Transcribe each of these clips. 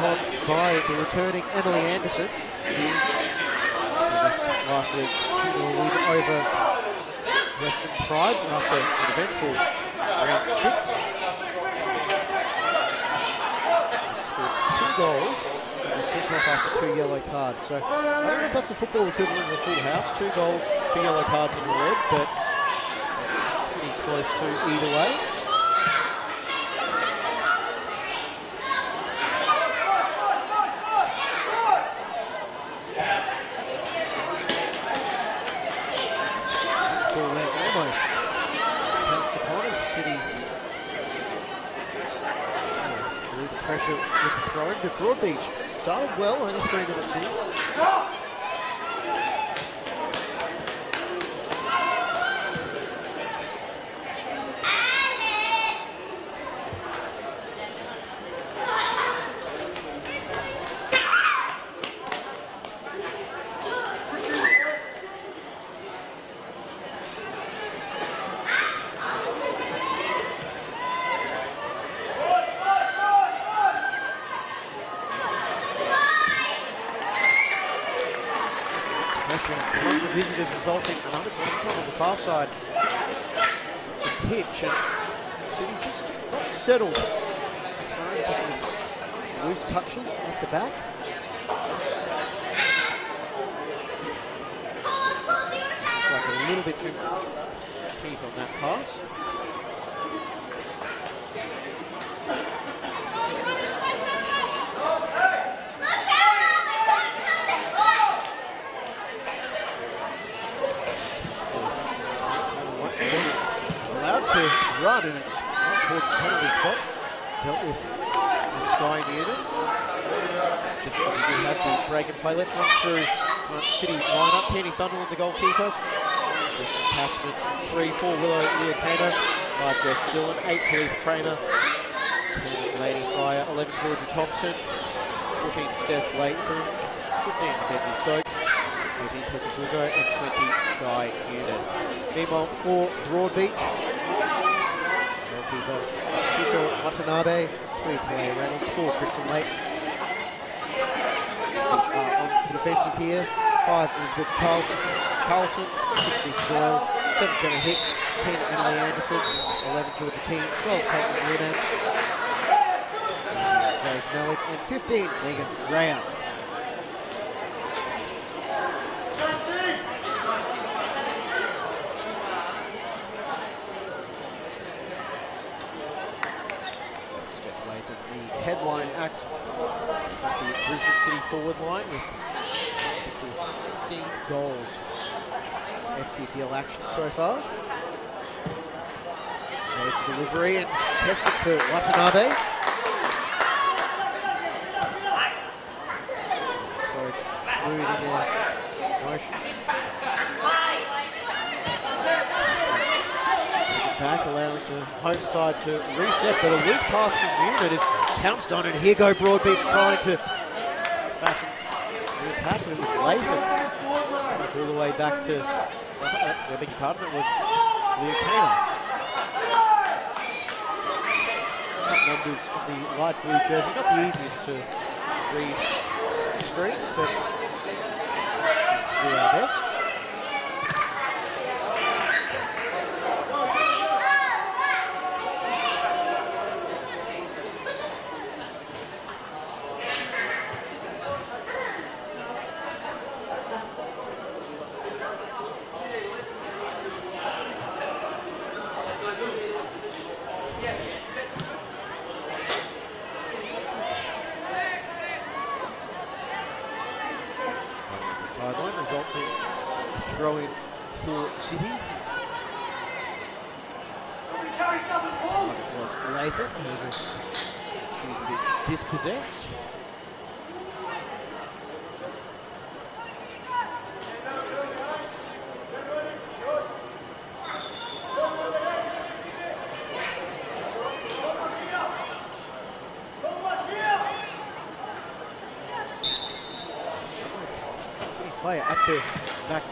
by the returning Emily Anderson. So last week's win over Western Pride after an eventful round six. Scored two goals and was sent off after two yellow cards. So I don't know if that's the football equivalent of a full house. Two goals, two yellow cards and a red, but it's pretty close to either way. This ball out almost pounced upon as City uh, relieve the pressure with but Broadbeach started well, only three in. Pressure from the visitors resulting in another grandstand on the far side. The pitch and City just not settled. Throwing a couple of loose touches at the back. Looks like a little bit too much heat on that pass. So, once again, it's allowed to it's towards the penalty spot. Dealt with the Sky Newton. Just as we do have the break and play, let's run through front City lineup. Tanny Sunderland, the goalkeeper. Cashman, 3 4 Willow Leocano. 5 Jess Dillon, 8 Keith Kramer. 10 Lady Fryer, 11 Georgia Thompson. 14 Steph Latham. 15 Mackenzie Stokes. 18 Tessa Guzzo and 20 Sky Newton. Meanwhile, 4 Broadbeach, goalkeeper Suko Watanabe, 3 Talia Reynolds, 4 Kristen Lake. Which are on the defensive here. 5 Elizabeth Charl Charlson, 6 Lisa Doyle, 7 Jenna Hicks, 10 Emily Anderson, 11 Georgia Keane, 12 Caitlin Newman, Rose Malik, and 15 Megan Graham. Steph Latham, the headline act of the Brisbane City forward line with with 16 goals FQPL action so far. There's the delivery and tested for Watanabe. So smooth in their motions. back, allowing the home side to reset, but a loose pass from Newman is pounced on, and here go Broadbeach trying to fashion the attack, it was Latham. It's like all the way back to, uh, I beg your pardon, it was Leocana. Numbers of the light blue jersey, not the easiest to read the screen, but do our best.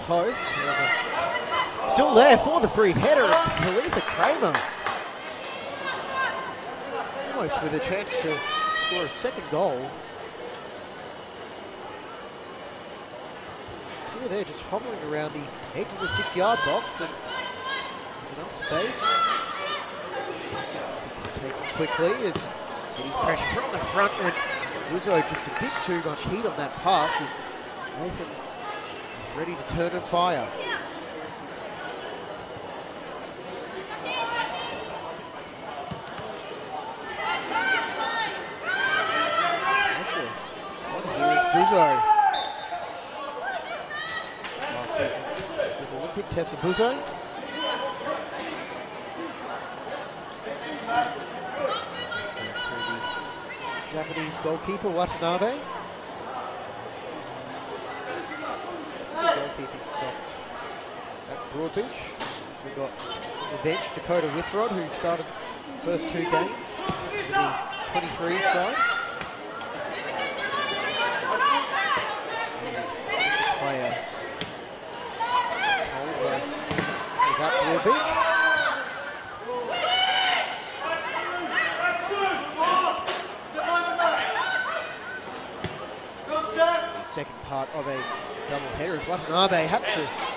close. Still there for the free header, Khalifa Kramer. Almost with a chance to score a second goal. See her there just hovering around the edge of the six-yard box and enough space. Taken quickly as City's pressure from the front and Wizzo just a bit too much heat on that pass as Nathan ready to turn and fire. Buzzo. Last season with Olympic Tessa Japanese goalkeeper Watanabe. Broadbeach. So we've got the bench Dakota Withrod, who started the first two games for the 23 side. Player told uh, is at Broadbeach. Second part of a double header as Watanabe had to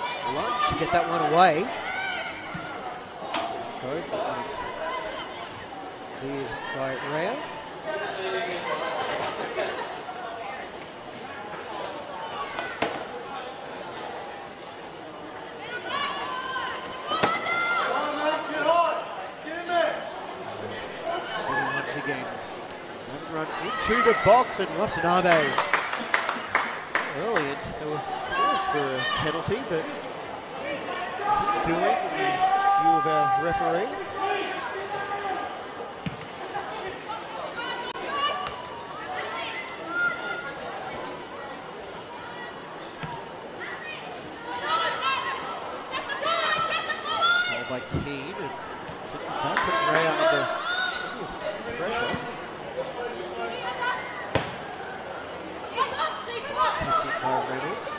to get that one away. Goes that is cleared by Rhea. Once again. Run into the box and Watanabe. Early, there calls for a penalty, but doing in the view of our referee. Controlled by Keane and sits it back, putting Ray under oof, pressure. First captain by Reynolds.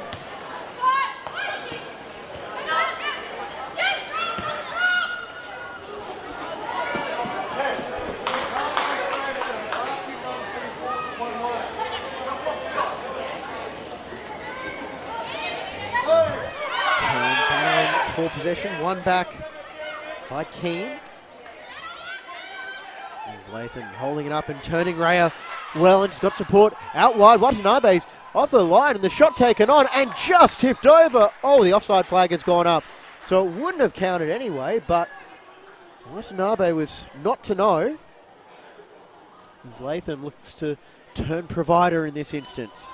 Turn down for possession, back by Keane. Latham holding it up and turning Raya well, and she's got support out wide. Watanabe's off her line, and the shot taken on and just tipped over. Oh, the offside flag has gone up. So it wouldn't have counted anyway, but Watanabe was not to know. As Latham looks to turn provider in this instance.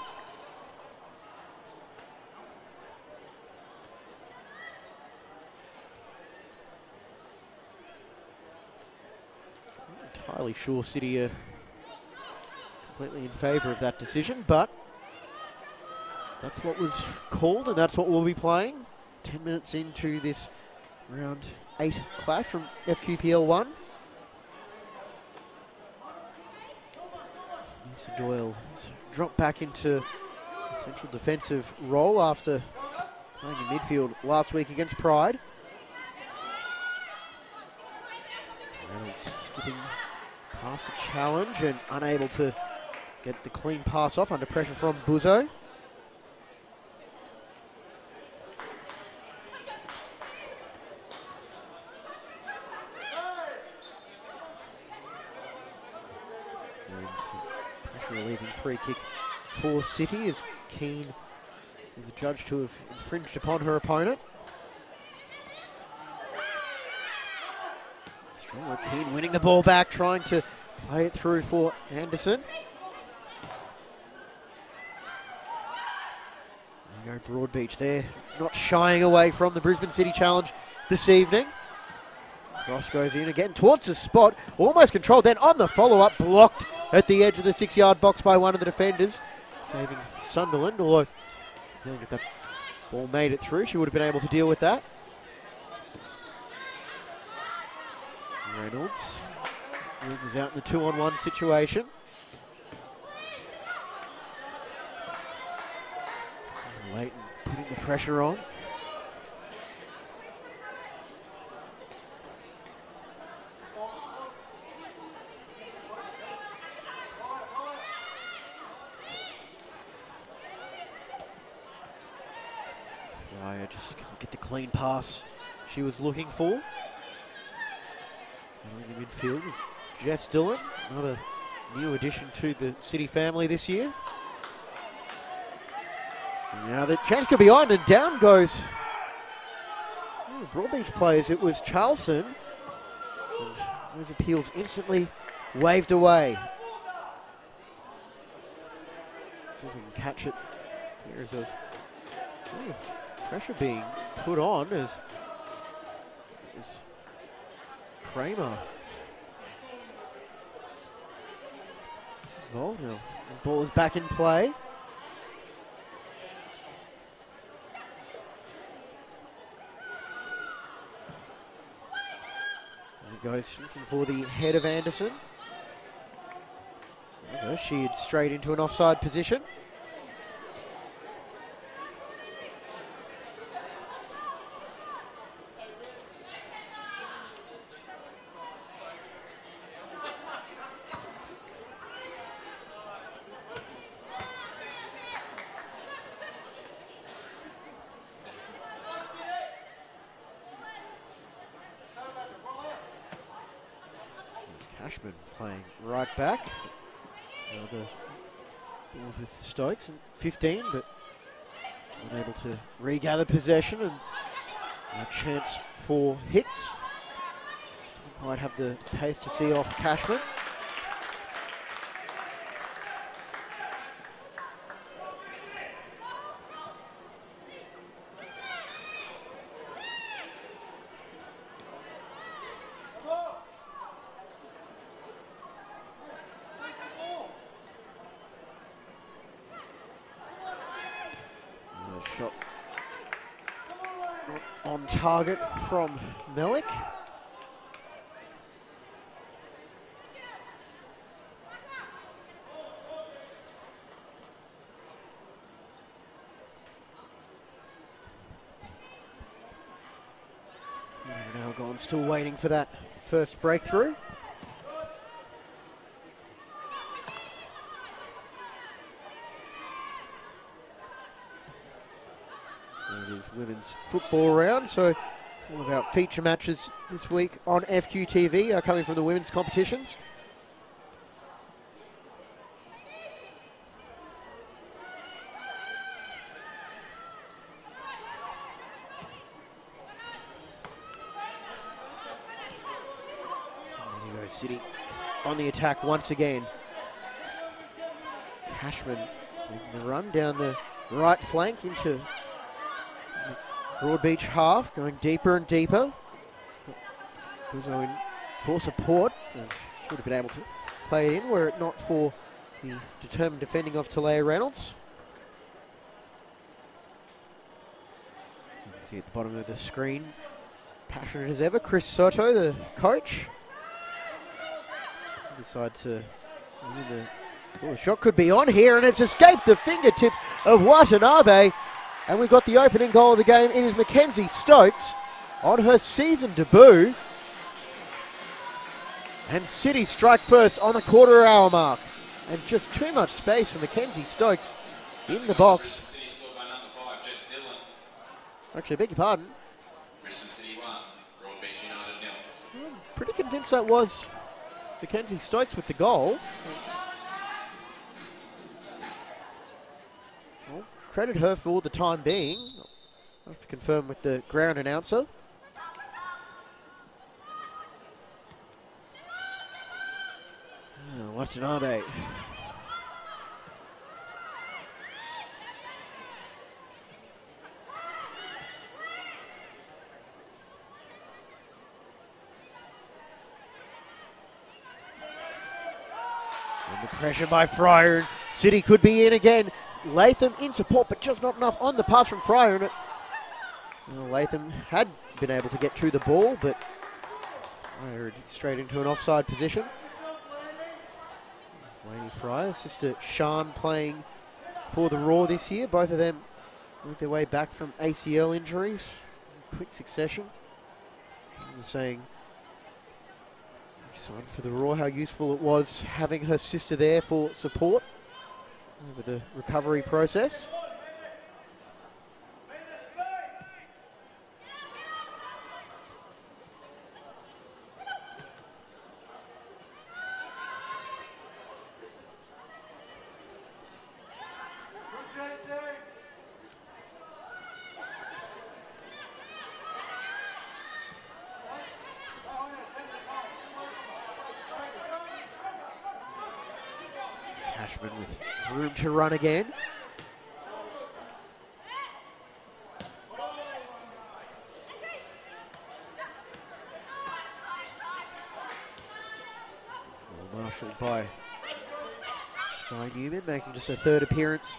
Entirely sure City are completely in favour of that decision, but that's what was called and that's what we'll be playing. 10 minutes into this round 8 clash from FQPL 1. Lisa Doyle dropped back into central defensive role after playing in midfield last week against Pride. Reynolds skipping past a challenge and unable to get the clean pass off under pressure from Buzo. Pressure relieving free kick for City is Keane is a judge to have infringed upon her opponent. Stronger Keane winning the ball back, trying to play it through for Anderson. There you go, Broadbeach there, not shying away from the Brisbane City Challenge this evening. Cross goes in again towards the spot, almost controlled, then on the follow-up, blocked at the edge of the six-yard box by one of the defenders, saving Sunderland, although feeling that that ball made it through, she would have been able to deal with that. Reynolds is out in the two-on-one situation. Leighton putting the pressure on. just can't get the clean pass she was looking for. In the midfield was Jess Dillon, another new addition to the City family this year. And now the chance could be on, and down goes oh, Broadbeach players. It was Charleston. And those appeals instantly waved away. See if we can catch it. Here's oh, pressure being put on as, as Kramer involved now. Ball is back in play. He goes looking for the head of Anderson. She had straight into an offside position. Cashman playing right back. Uh, the balls Stokes and 15, but is unable to regather possession and a chance for Hicks. Doesn't quite have the pace to see off Cashman. shot on target from Melick. Now gone, still waiting for that first breakthrough. Women's football round. So all of our feature matches this week on FQTV are coming from the women's competitions. There you go, City on the attack once again. Cashman making the run down the right flank into Broadbeach half going deeper and deeper. Guzzo in for support. should have been able to play in were it not for the determined defending of Talea Reynolds. You can see at the bottom of the screen, passionate as ever, Chris Soto, the coach. Decide to the, oh, the shot could be on here and it's escaped the fingertips of Watanabe. And we've got the opening goal of the game. It is Mackenzie Stokes on her season debut. And City strike first on the quarter hour mark. And just too much space for Mackenzie Stokes in the box. Actually, I beg your pardon. Pretty convinced that was Mackenzie Stokes with the goal. Credit her for the time being. I'll have to confirm with the ground announcer. Ah, oh, Watanabe. And the pressure by Fryer. City could be in again. Latham in support, but just not enough on the pass from Fryer. And it, well, Latham had been able to get to the ball, but Fryer straight into an offside position. Wayne Fryer, sister Sean playing for the Roar this year. Both of them make their way back from ACL injuries. Quick succession. Was saying signed for the Roar how useful it was having her sister there for support over the recovery process. Cashman with room to run again. Well marshalled by Sky Newman, making just a third appearance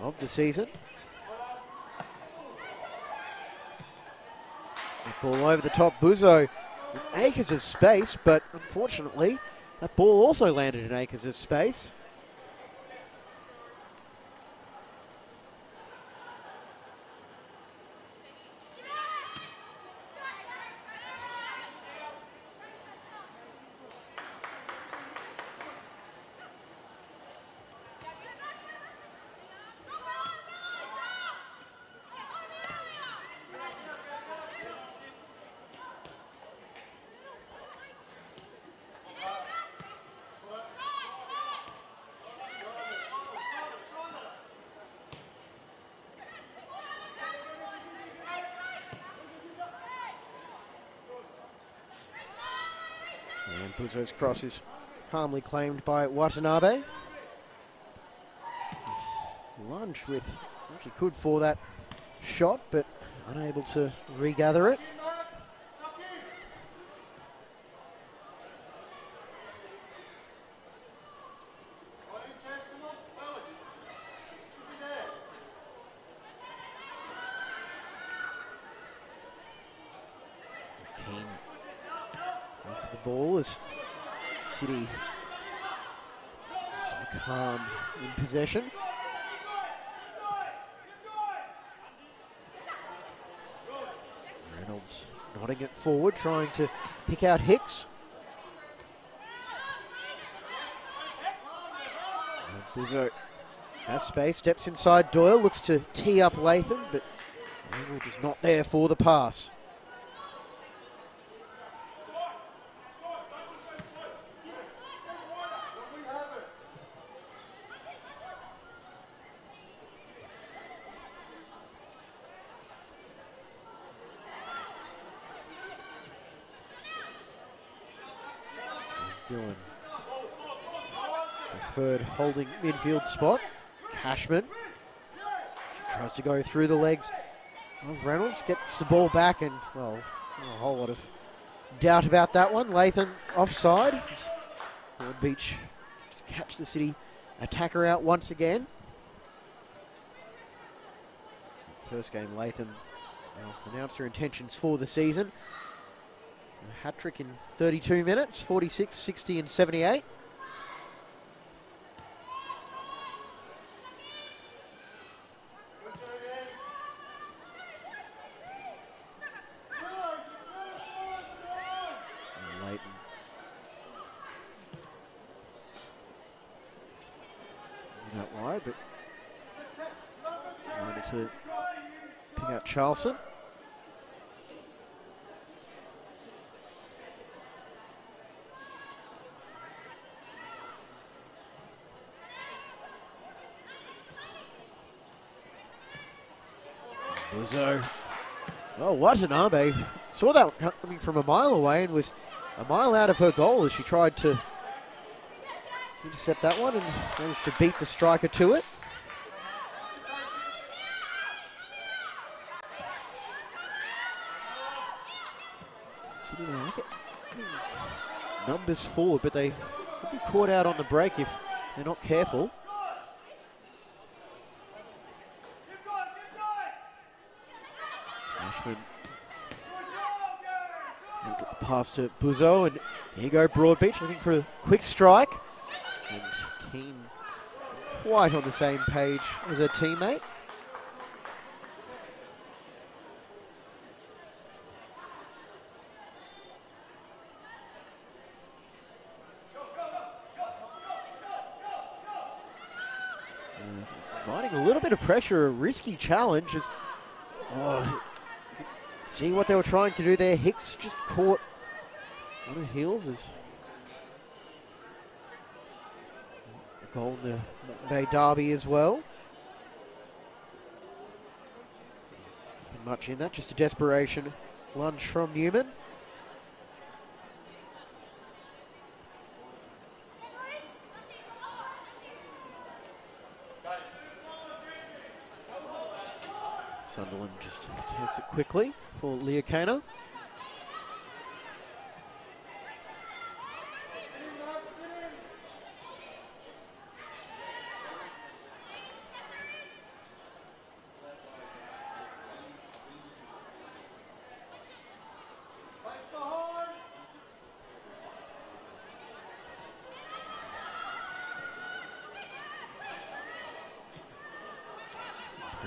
of the season. Ball over the top, Buzo. Acres of space, but unfortunately, that ball also landed in acres of space. Buzo's cross is calmly claimed by Watanabe. Lunge with actually could for that shot, but unable to regather it. As City so calm in possession. Reynolds nodding it forward, trying to pick out Hicks. And has space, steps inside Doyle, looks to tee up Latham, but Angle just not there for the pass. Dillon. Preferred holding midfield spot. Cashman. She tries to go through the legs of Reynolds. Gets the ball back and, well, a whole lot of doubt about that one. Latham offside. Broad Beach just catch the City attacker out once again. First game, Latham well, announced her intentions for the season. A hat trick in 32 minutes, 46, 60, and 78. And Leighton. Isn't that wide, but able to Charleston. Buzo. Oh, Watanabe saw that coming from a mile away and was a mile out of her goal as she tried to intercept that one and managed to beat the striker to it. City now look at numbers forward, but they could be caught out on the break if they're not careful. Ashman. will get the pass to Buzo, and here go Broadbeach looking for a quick strike. And Keane quite on the same page as her teammate. Uh, Inviting a little bit of pressure, a risky challenge. As, oh, see what they were trying to do there. Hicks just caught on her heels as a goal in the Bay Derby as well. Nothing much in that, just a desperation lunge from Newman. Sunderland just takes it quickly for Leah Kana.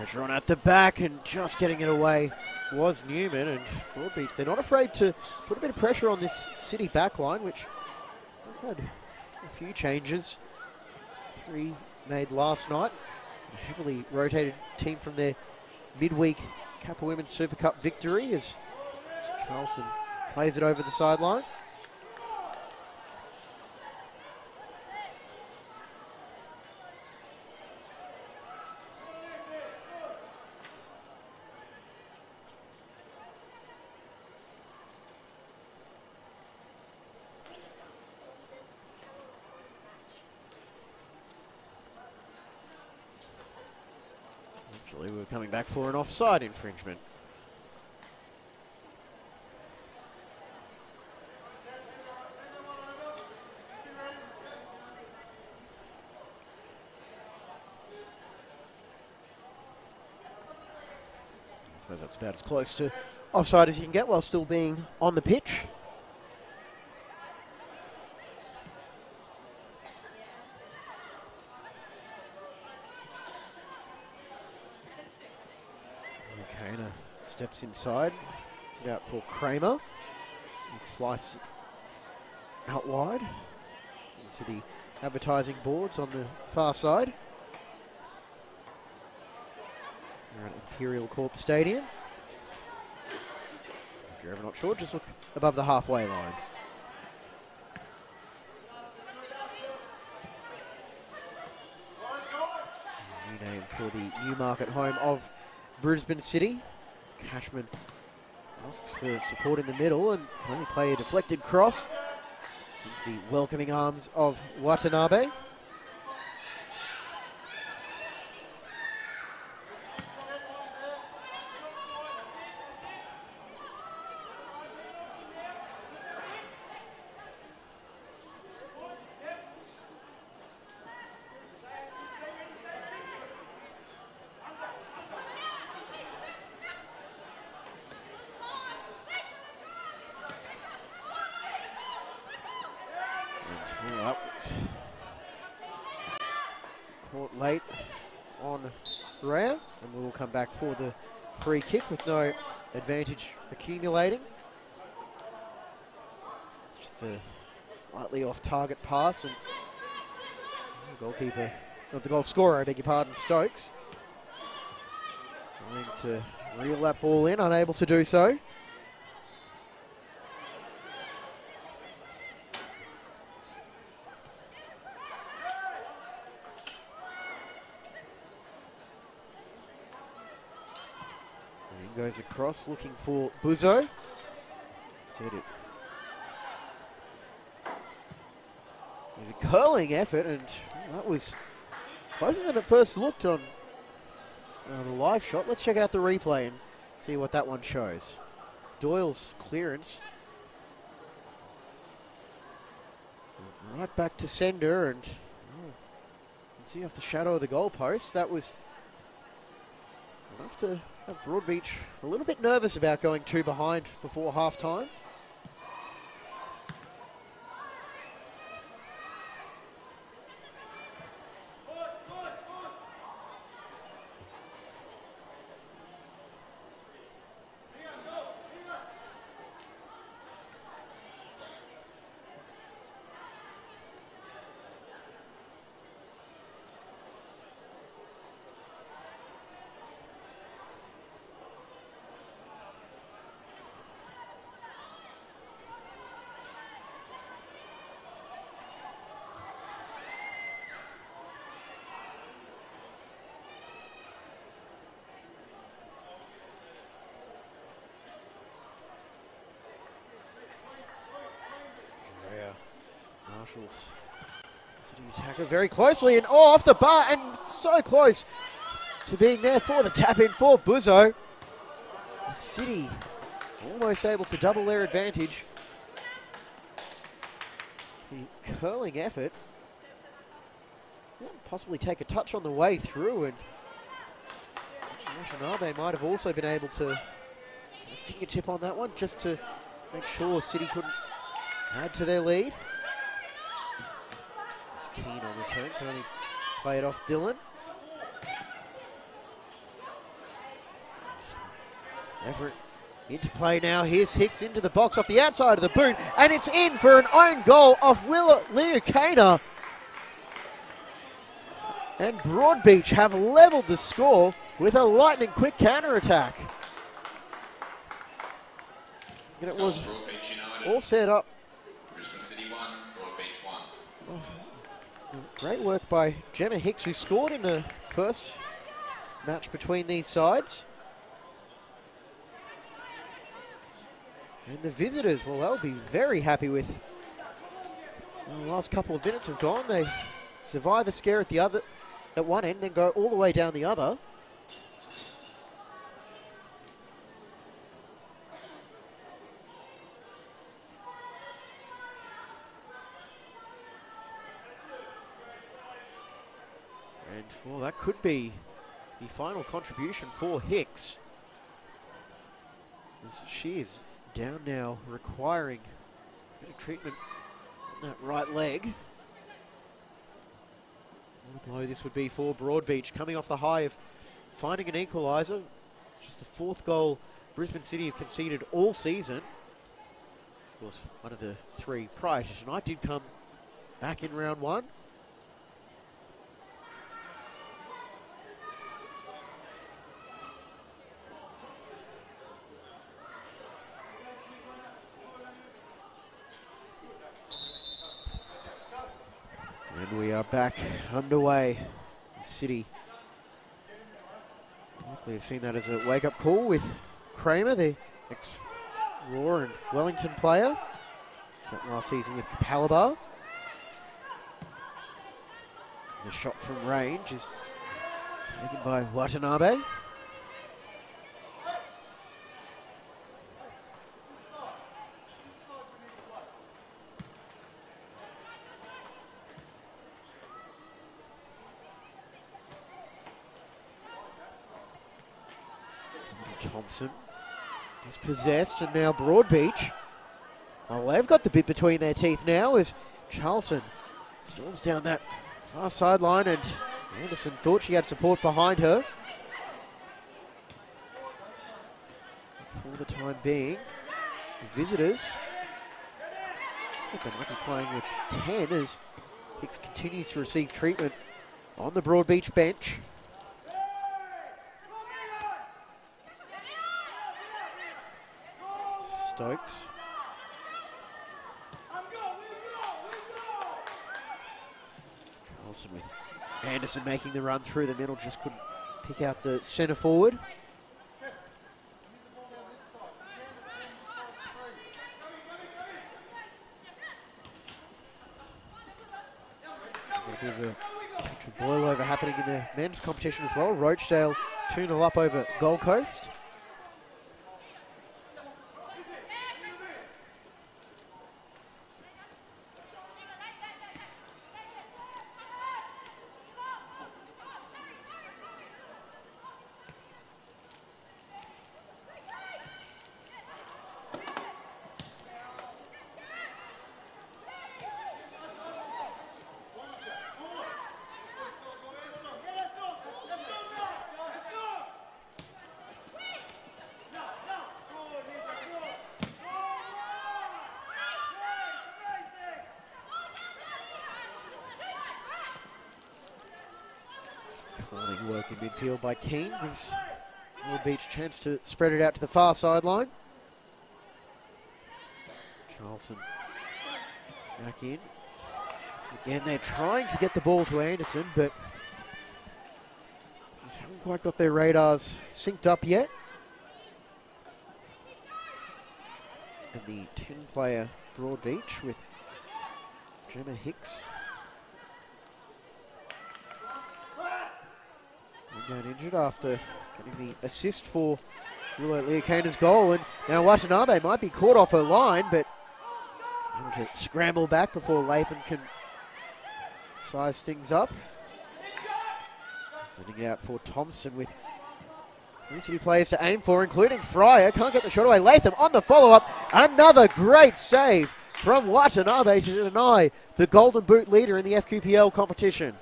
Pressure on at the back and just getting it away was Newman and Broadbeach. They're not afraid to put a bit of pressure on this City back line, which has had a few changes. Three made last night. A heavily rotated team from their midweek Kappa Women's Super Cup victory as Charleston plays it over the sideline. Actually, we're coming back for an offside infringement. I suppose that's about as close to offside as you can get while still being on the pitch. Kana inside, it's it out for Kramer. Slices it out wide into the advertising boards on the far side. We're at Imperial Corp Stadium. If you're ever not sure, just look above the halfway line. New name for the Newmarket home of Brisbane City. As Cashman asks for support in the middle and can only play a deflected cross into the welcoming arms of Watanabe. And all upwards. Caught late on Rhea, and we will come back for the free kick with no advantage accumulating. It's just a slightly off target pass, and the goalkeeper, not the goal scorer, I beg your pardon, Stokes. Trying to reel that ball in, unable to do so. Goes across looking for Buzo. Instead it was a curling effort and that was closer than it first looked on the live shot. Let's check out the replay and see what that one shows. Doyle's clearance. Right back to sender and oh, see off the shadow of the goalpost. That was enough to Broadbeach a little bit nervous about going two behind before half time. Marshall's city attacker very closely and oh, off the bar and so close to being there for the tap in for Buzo. City almost able to double their advantage. The curling effort. Possibly take a touch on the way through and Watanabe might have also been able to a fingertip on that one just to make sure City couldn't add to their lead. It's Keane on the turn, can only play it off Dillon. Everett into play now. Here's Hicks into the box off the outside of the boot, and it's in for an own goal of Will Leukana. And Broadbeach have levelled the score with a lightning quick counter attack. And it was all set up. Great work by Gemma Hicks, who scored in the first match between these sides. And the visitors, well, they'll be very happy with the last couple of minutes have gone. They survive a scare at the other, at one end, then go all the way down the other. And, well, that could be the final contribution for Hicks. She is down now, requiring a bit of treatment on that right leg. What a blow this would be for Broadbeach, coming off the high of finding an equaliser. Just the fourth goal Brisbane City have conceded all season. Of course, one of the three prior to tonight did come back in round one. We are back underway. City likely have seen that as a wake-up call with Kramer, the ex-Roar and Wellington player. Last season with Capalaba. The shot from range is taken by Watanabe. Thompson is possessed, and now Broadbeach. Well, they've got the bit between their teeth now as Charlson storms down that far sideline, and Anderson thought she had support behind her. For the time being, visitors. Like they might be playing with 10 as Hicks continues to receive treatment on the Broadbeach bench. Stokes. Charlson with Anderson making the run through the middle, just couldn't pick out the centre forward. A bit of a boil over happening in the men's competition as well. Rochedale 2 0 up over Gold Coast. Midfield by Keane. Gives Broadbeach chance to spread it out to the far sideline. Charlson back in. Again, they're trying to get the ball to Anderson, but just haven't quite got their radars synced up yet. And the 10-player Broadbeach with Gemma Hicks Down injured after getting the assist for Willow Leocane's goal. And now Watanabe might be caught off her line, but to scramble back before Latham can size things up. Sending it out for Thompson with City players to aim for, including Fryer. Can't get the shot away. Latham on the follow-up. Another great save from Watanabe to deny the Golden Boot leader in the FQPL competition.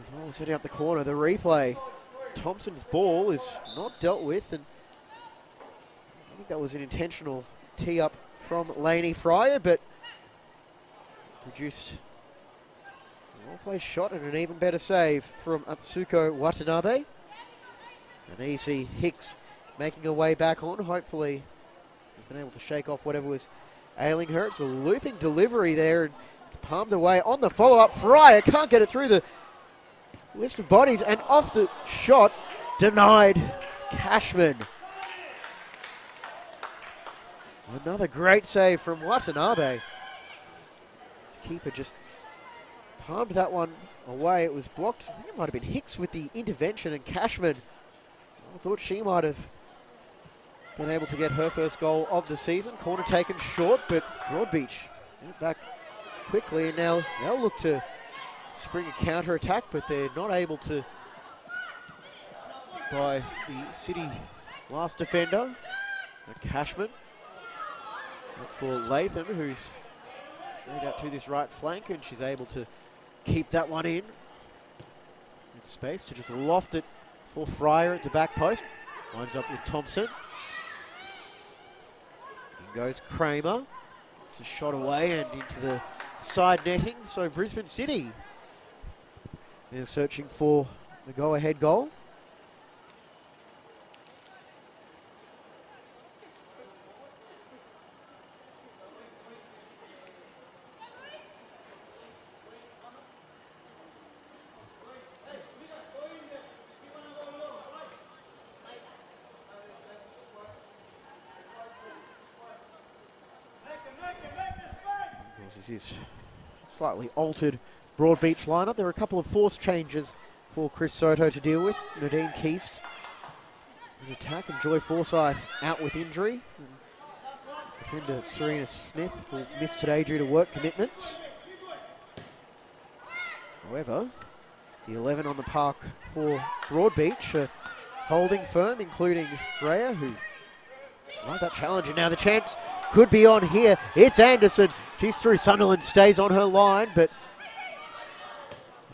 As well as setting up the corner, the replay. Thompson's ball is not dealt with, and I think that was an intentional tee up from Laney Fryer, but produced a well placed shot and an even better save from Atsuko Watanabe. And there you see Hicks making her way back on. Hopefully, she's been able to shake off whatever was ailing her. It's a looping delivery there. And it's palmed away on the follow up. Fryer can't get it through the list of bodies and off the shot. Denied Cashman. Another great save from Watanabe. The keeper just palmed that one away. It was blocked. I think it might have been Hicks with the intervention and Cashman. I thought she might have been able to get her first goal of the season. Corner taken short, but Broadbeach back quickly, and now they'll look to spring a counter attack, but they're not able to by the City last defender, Cashman. Look for Latham, who's straight out to this right flank, and she's able to keep that one in. Space to just loft it for Fryer at the back post. Lines up with Thompson. In goes Kramer. It's a shot away and into the side netting. So Brisbane City they're searching for the go-ahead goal. This is slightly altered Broadbeach lineup. There are a couple of force changes for Chris Soto to deal with. Nadine Keast in attack and Joy Forsyth out with injury. Defender Serena Smith will miss today due to work commitments. However, the 11 on the park for Broadbeach uh, holding firm, including Rhea, who like that challenge. And now the chance could be on here. It's Anderson. She's through Sunderland, stays on her line, but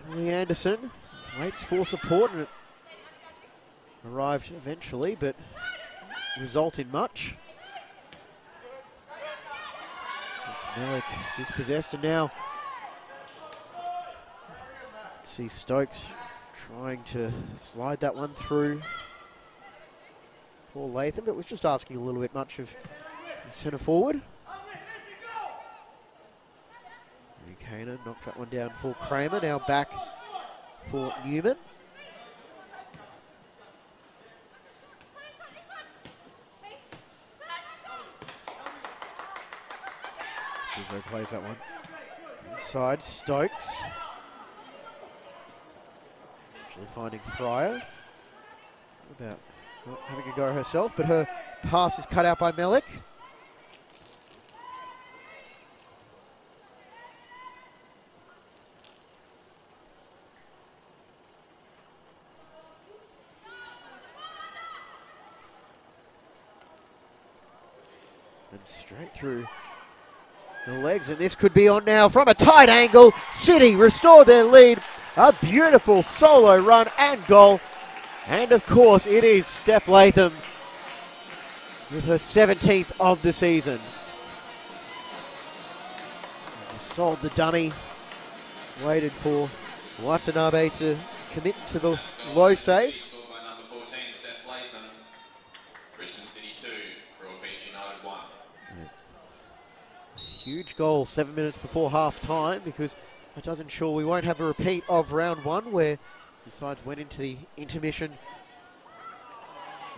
Emily Anderson waits for support and it arrived eventually, but result in much. As Malik dispossessed and now see Stokes trying to slide that one through for Latham, but was just asking a little bit much of the centre forward. Kana knocks that one down for Kramer. Now back for Newman. Rizzo plays that one. Inside, Stokes. Actually finding Fryer. About not having a go herself, but her pass is cut out by Melik. Straight through the legs, and this could be on now from a tight angle. City restore their lead. A beautiful solo run and goal. And of course, it is Steph Latham with her 17th of the season. Sold the dummy, waited for Watanabe to commit to the low save. Huge goal seven minutes before half time because it does ensure we won't have a repeat of round one where the sides went into the intermission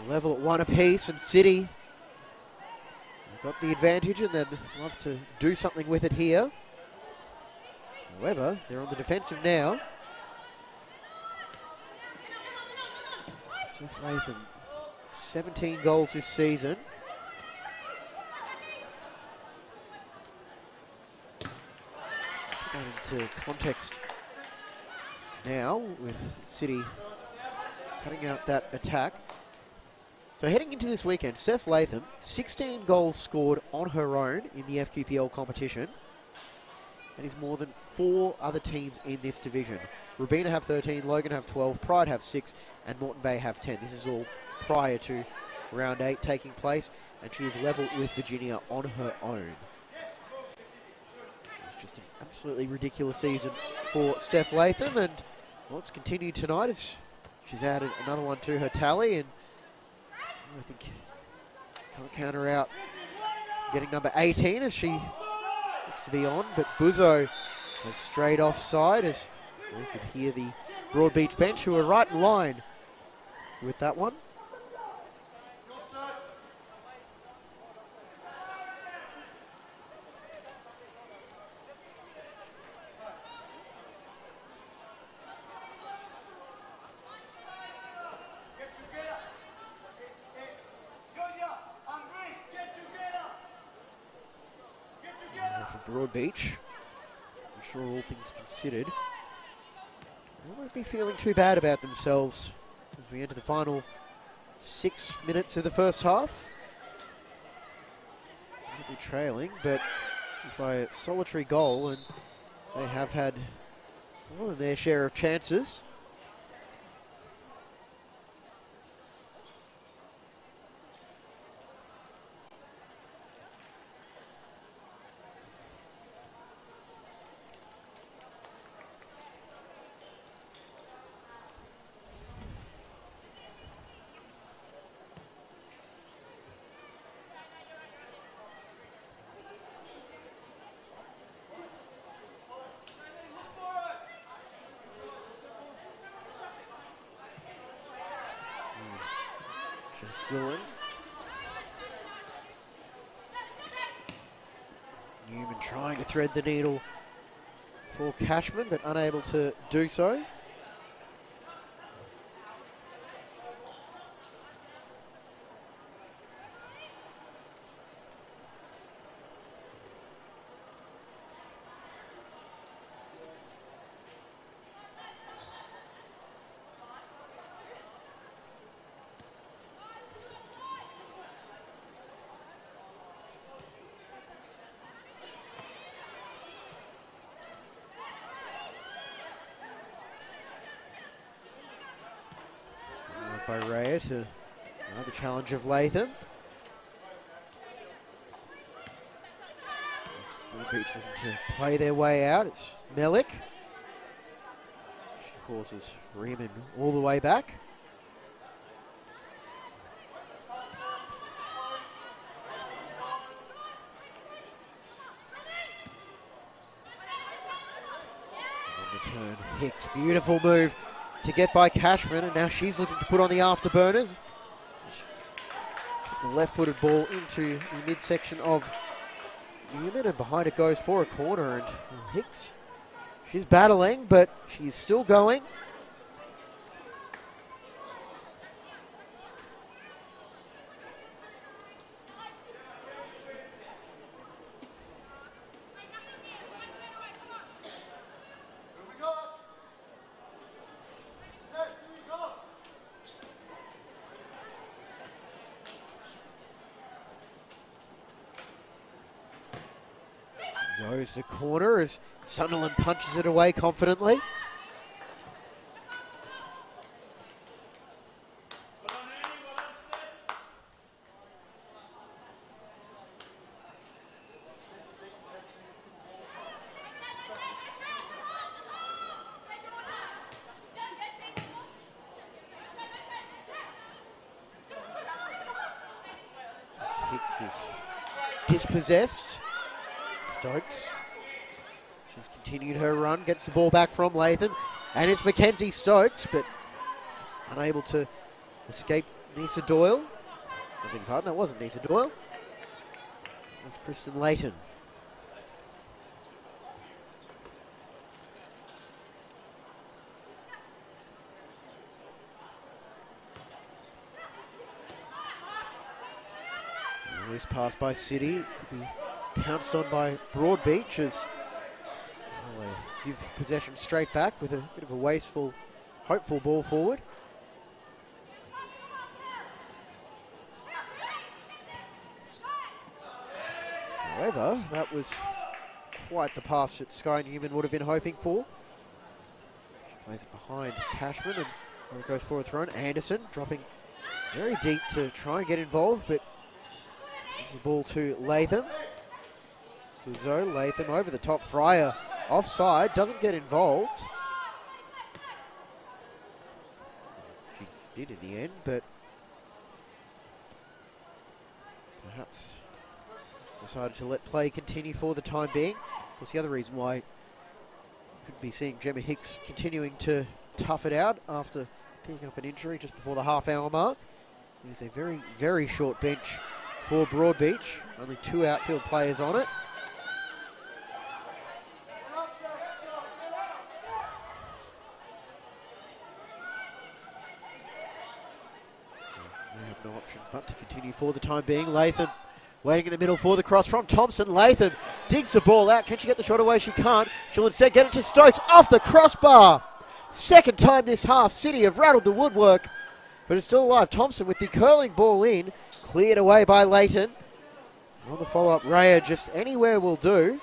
level at one apiece and City got the advantage and they'd love to do something with it here. However, they're on the defensive now. Steph Latham, 17 goals this season. Put that into context now with City cutting out that attack. So heading into this weekend, Steph Latham, 16 goals scored on her own in the FQPL competition. And is more than four other teams in this division. Robina have 13, Logan have 12, Pride have 6, and Moreton Bay have 10. This is all prior to round 8 taking place, and she is level with Virginia on her own. Absolutely ridiculous season for Steph Latham, and well, it's continued tonight. She's added another one to her tally, and I think can't count her out. Getting number 18 as she looks to be on, but Buzo has straight offside as you could hear the Broadbeach bench who are right in line with that one. for Broadbeach. I'm sure all things considered, they won't be feeling too bad about themselves as we enter the final six minutes of the first half. They'll be trailing, but it's by a solitary goal, and they have had more than their share of chances. Jess Dillon. Newman trying to thread the needle for Cashman, but unable to do so. by Raya to uh, the challenge of Latham. Beach looking to play their way out. It's Melik. She forces Riemann all the way back. On the turn, Hicks, beautiful move to get by Cashman, and now she's looking to put on the afterburners. The left-footed ball into the midsection of Newman, and behind it goes for a corner, and Hicks, she's battling, but she's still going. Goes to corner as Sunderland punches it away confidently. Hicks is dispossessed. Stokes. Continued her run, gets the ball back from Latham, and it's Mackenzie Stokes, but unable to escape Nisa Doyle. I beg pardon, that wasn't Nisa Doyle. It was Kristen Layton. Loose pass by City. Could be pounced on by Broadbeach as give possession straight back with a bit of a wasteful, hopeful ball forward. However, that was quite the pass that Sky Newman would have been hoping for. She plays it behind Cashman and it goes forward thrown. Anderson dropping very deep to try and get involved, but gives the ball to Latham. Buzo, Latham over the top. Fryer offside, doesn't get involved. She did in the end, but perhaps decided to let play continue for the time being. Of course, the other reason why could be seeing Gemma Hicks continuing to tough it out after picking up an injury just before the half hour mark. It is a very, very short bench for Broadbeach. Only two outfield players on it. They have no option but to continue for the time being. Latham waiting in the middle for the cross from Thompson. Latham digs the ball out. Can she get the shot away? She can't. She'll instead get it to Stokes off the crossbar. Second time this half, City have rattled the woodwork, but it's still alive. Thompson with the curling ball in, cleared away by Leighton. On the follow-up, Raya just anywhere will do.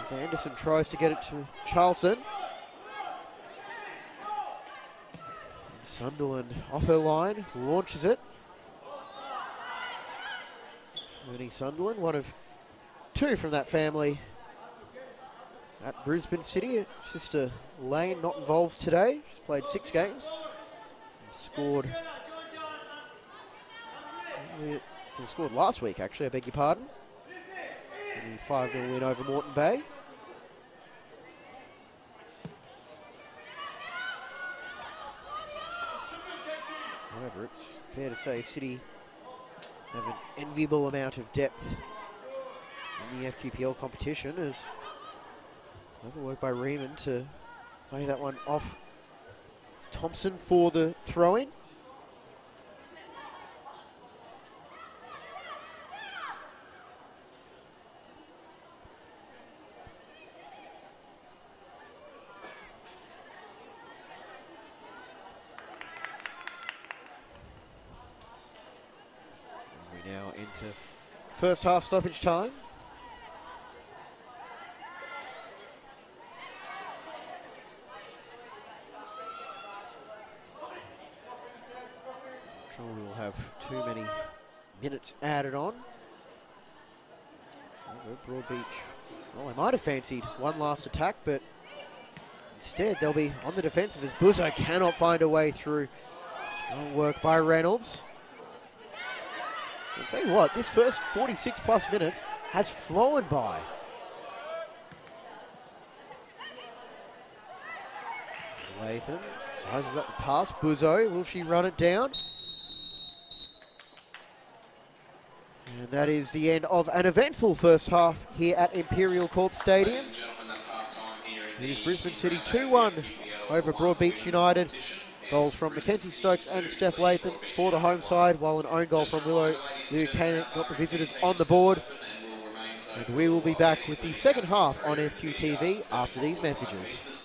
As Anderson tries to get it to Charlson. Sunderland off her line, launches it. Winnie Sunderland, one of two from that family at Brisbane City. Sister Lane not involved today. She's played six games. Scored. Scored last week, actually, I beg your pardon. The 5 0 win over Moreton Bay. However, it's fair to say City have an enviable amount of depth in the FQPL competition as clever work by Riemann to play that one off. It's Thompson for the throw-in. we now enter first half stoppage time. Sure we will have too many minutes added on. Over Broadbeach. Well, they might have fancied one last attack, but instead they'll be on the defensive as Buzo cannot find a way through. Strong work by Reynolds. I'll tell you what, this first 46 plus minutes has flown by. Latham sizes up the pass. Buzo, will she run it down? And that is the end of an eventful first half here at Imperial Corp Stadium. It is Brisbane City 2-1 over Broadbeach United. Goals from Mackenzie Stokes and Steph Latham for the home side, while an own goal from Willow Liukana got the visitors on the board. And we will be back with the second half on FQTV after these messages.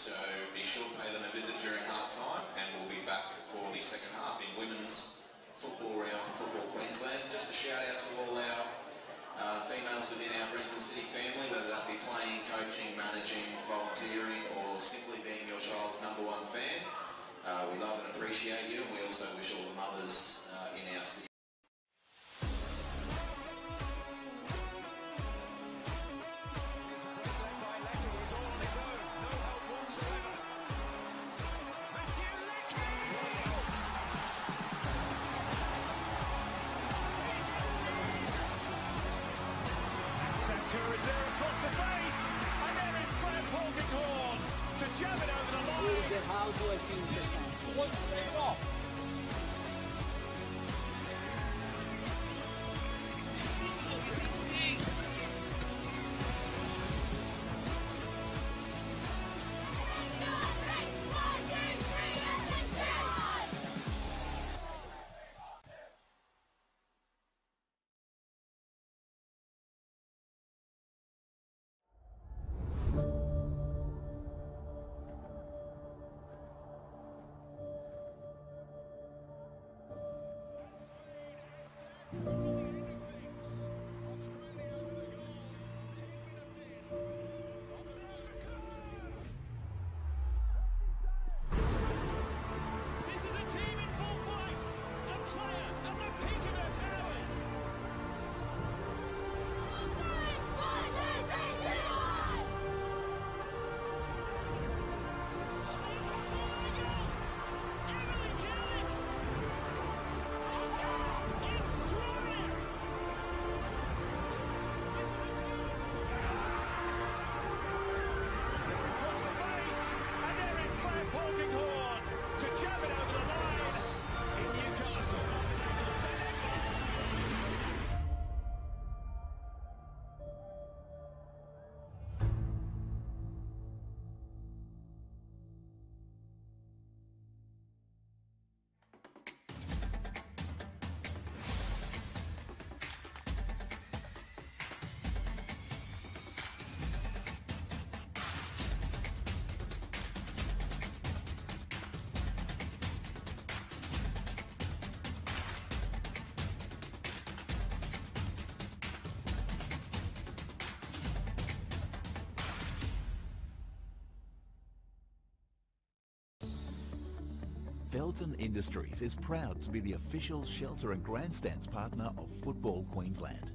Felton Industries is proud to be the official shelter and grandstands partner of Football Queensland.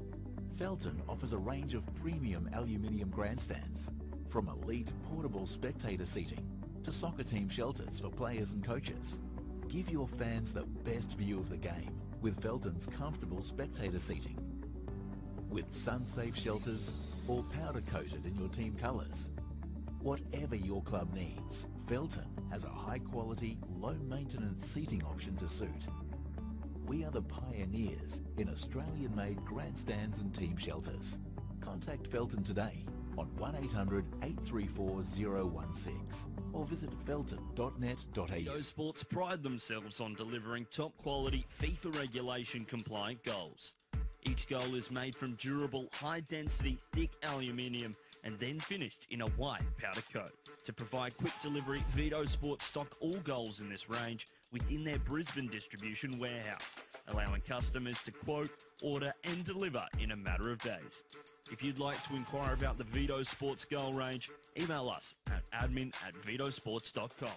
Felton offers a range of premium aluminium grandstands, from elite portable spectator seating to soccer team shelters for players and coaches. Give your fans the best view of the game with Felton's comfortable spectator seating. With sun-safe shelters or powder-coated in your team colours. Whatever your club needs, Felton has a high-quality, low-maintenance seating option to suit. We are the pioneers in Australian-made grandstands and team shelters. Contact Felton today on 1800 834 016 or visit felton.net.au. Sports pride themselves on delivering top quality FIFA regulation compliant goals. Each goal is made from durable, high density, thick aluminium and then finished in a white powder coat. To provide quick delivery, Vito Sports stock all goals in this range within their Brisbane distribution warehouse, allowing customers to quote, order and deliver in a matter of days. If you'd like to inquire about the Vito Sports goal range, email us at admin at vitosports.com.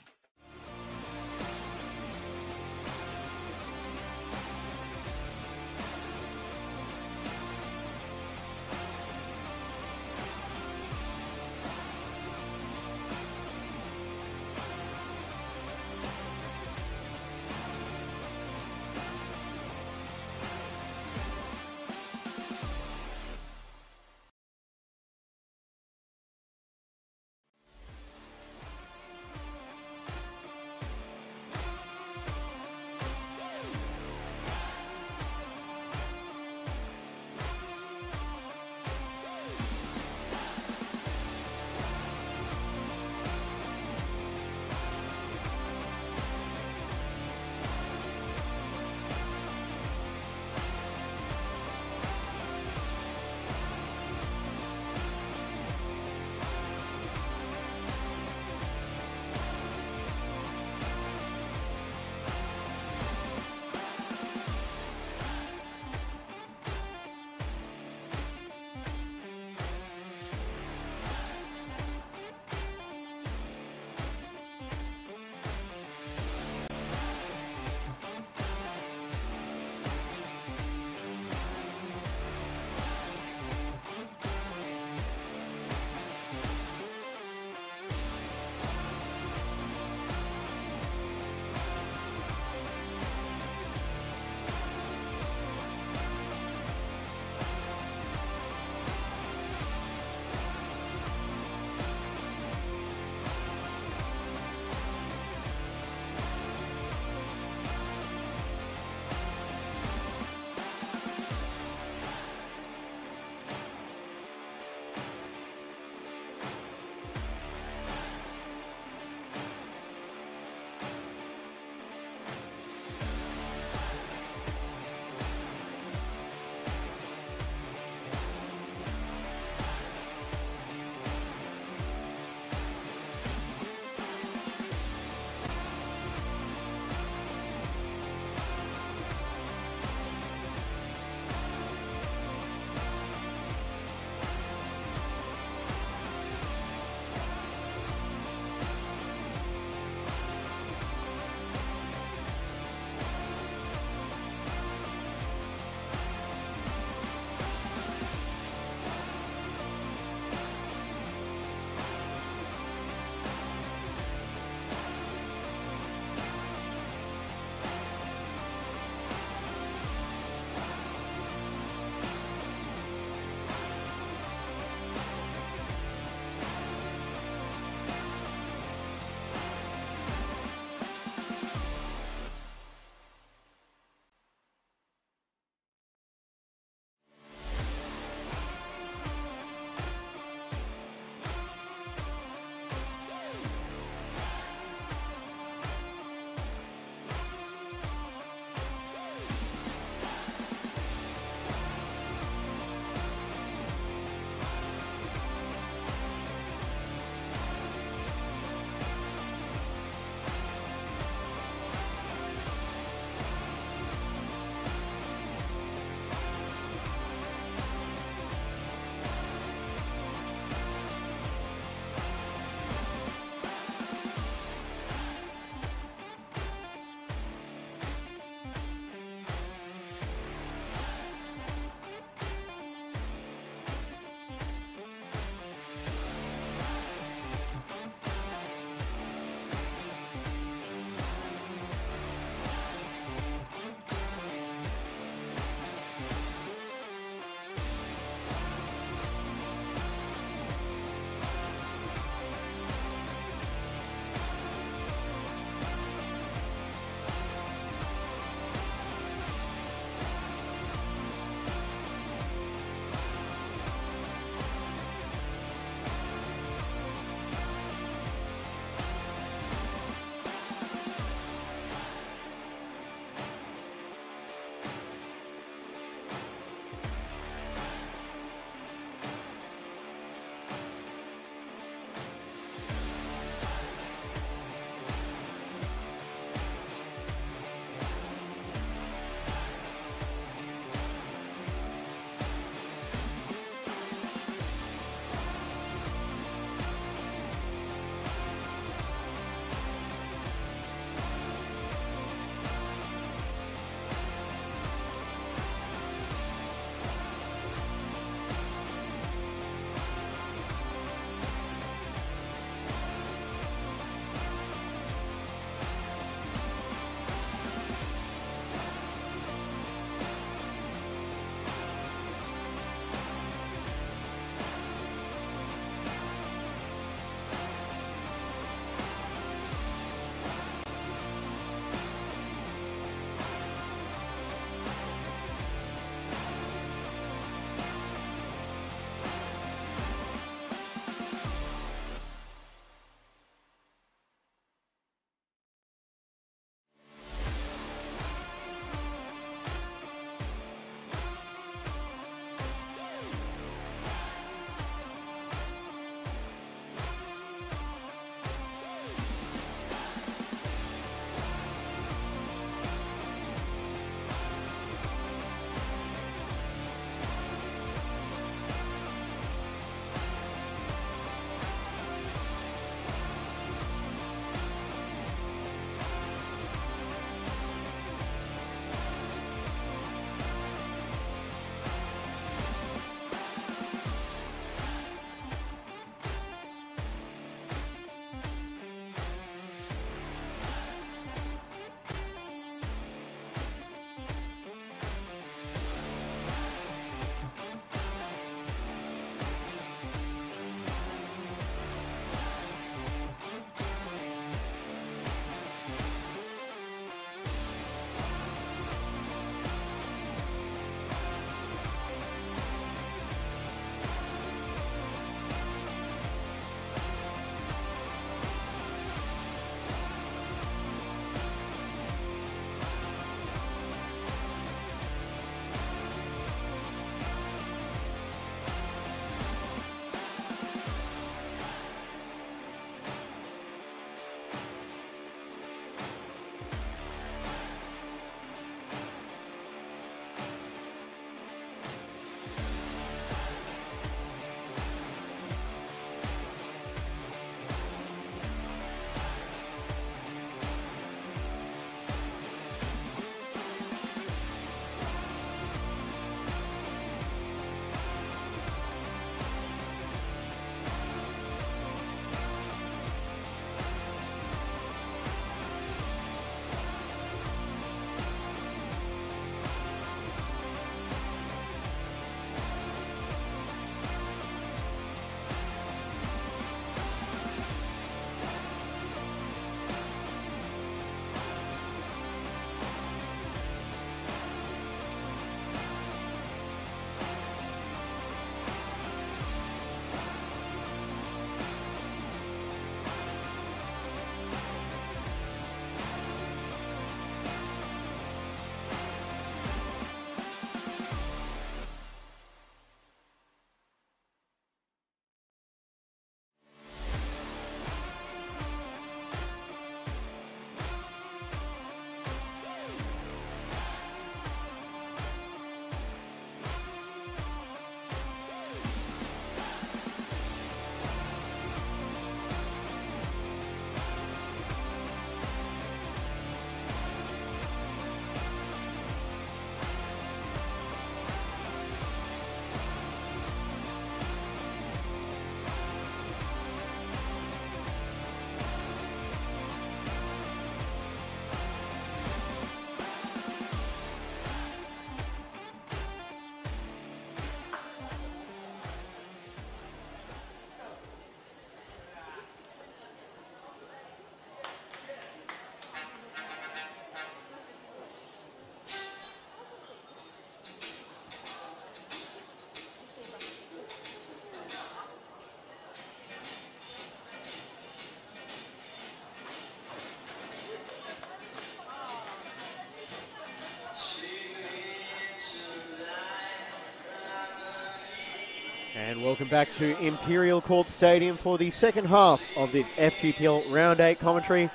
And welcome back to Imperial Corp Stadium for the second half of this FQPL Round 8 commentary.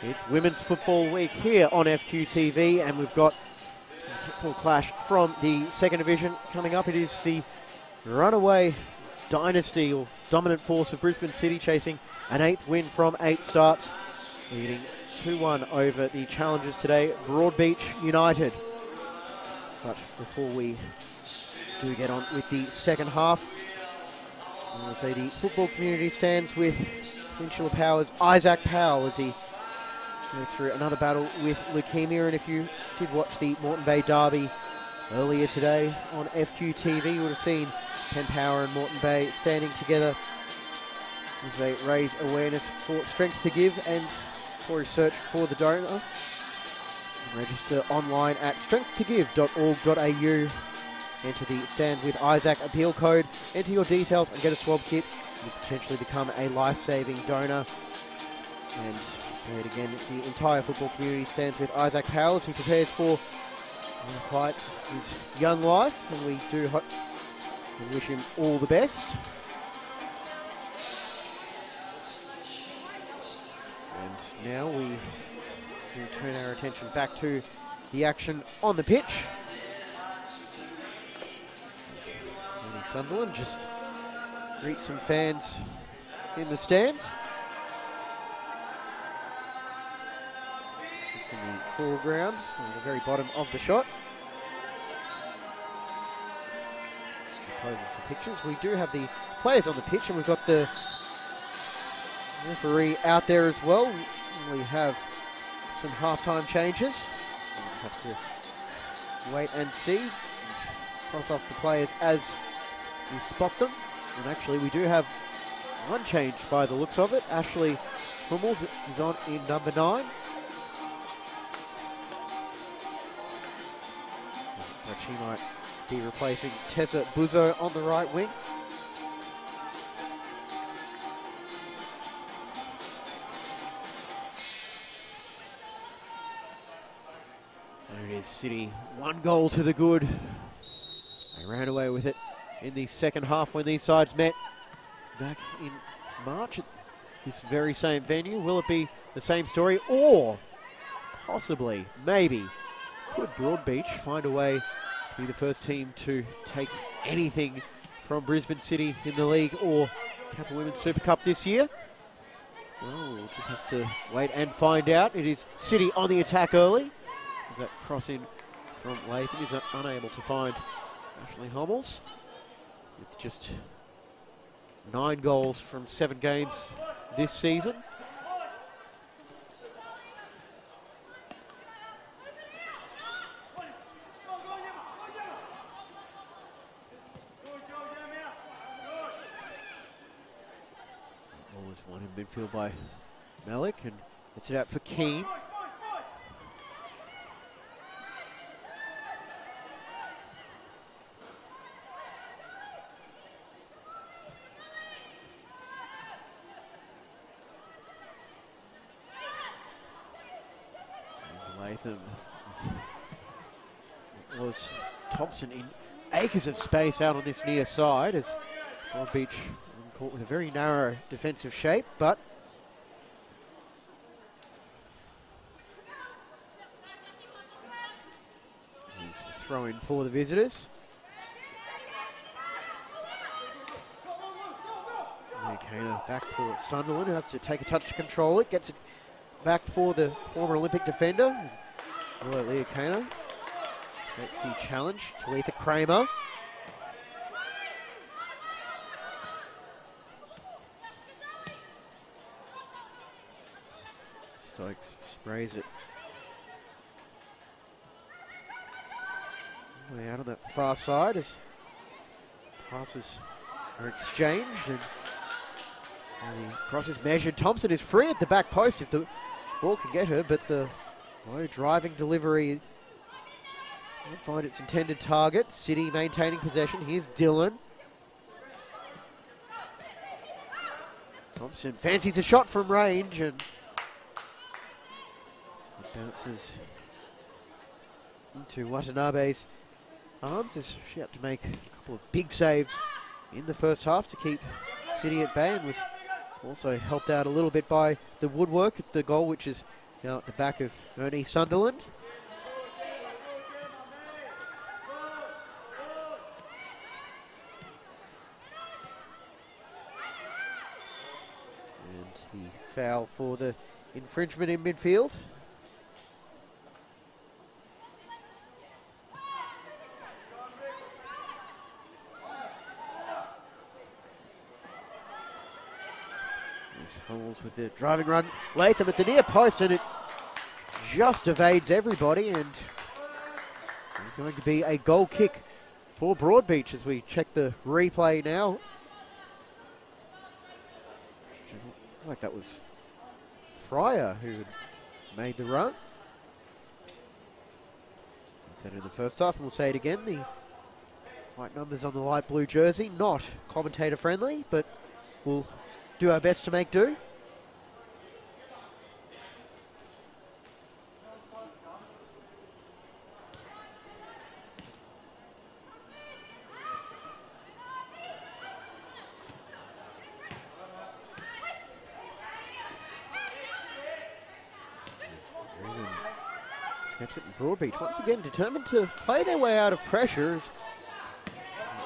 It's Women's Football Week here on FQTV, and we've got a full clash from the second division coming up. It is the runaway dynasty or dominant force of Brisbane City chasing an eighth win from eight starts, leading 2-1 over the challengers today, Broadbeach United. But before we do get on with the second half, want to say the football community stands with Peninsula Power's Isaac Powell as he goes through another battle with leukemia. And if you did watch the Moreton Bay Derby earlier today on FQTV, you would have seen Penn Power and Moreton Bay standing together as they raise awareness for Strength to Give and for research for the donor. Register online at strengthtogive.org.au. Enter the Stand with Isaac appeal code, enter your details and get a swab kit. You potentially become a life-saving donor. And it again, the entire football community stands with Isaac Powell as he prepares for the fight his young life, and we do hope and wish him all the best. And now we turn our attention back to the action on the pitch. Sunderland just greet some fans in the stands. Just in the foreground, the very bottom of the shot. Poses for pictures. We do have the players on the pitch, and we've got the referee out there as well. We have some halftime changes. We'll have to wait and see. Cross off the players as we spot them. And actually, we do have one change by the looks of it. Ashley Hummels is on in number nine. She might be replacing Tessa Buzo on the right wing. There it is, City. One goal to the good. They ran away with it in the second half when these sides met back in March at this very same venue. Will it be the same story? Or possibly, maybe, could Broadbeach find a way to be the first team to take anything from Brisbane City in the league or Kappa Women's Super Cup this year? Well, we'll just have to wait and find out. It is City on the attack early. Is that cross in from Latham is unable to find Ashley Hummels with just nine goals from seven games this season. Ball was won in midfield by Malik and it's it out for Keane. Was Thompson in acres of space out on this near side as Broadbeach caught with a very narrow defensive shape, but he's throwing for the visitors. Kana back for Sunderland, who has to take a touch to control it, gets it back for the former Olympic defender. Roy Leokana expects the challenge. Talitha Kramer. Stokes sprays it. Way out on that far side as passes are exchanged and, and the cross is measured. Thompson is free at the back post if the ball can get her, but the low driving delivery won't find its intended target. City maintaining possession. Here's Dillon. Thompson fancies a shot from range and bounces into Watanabe's arms as she had to make a couple of big saves in the first half to keep City at bay and was also helped out a little bit by the woodwork at the goal, which is now at the back of Annie Sunderland. And the foul for the infringement in midfield. With the driving run. Latham at the near post and it just evades everybody and it's going to be a goal kick for Broadbeach as we check the replay now. Looks like that was Fryer who made the run. I said in the first half, and we'll say it again, the white numbers on the light blue jersey, not commentator friendly, but we'll do our best to make do. Broadbeach once again determined to play their way out of pressures.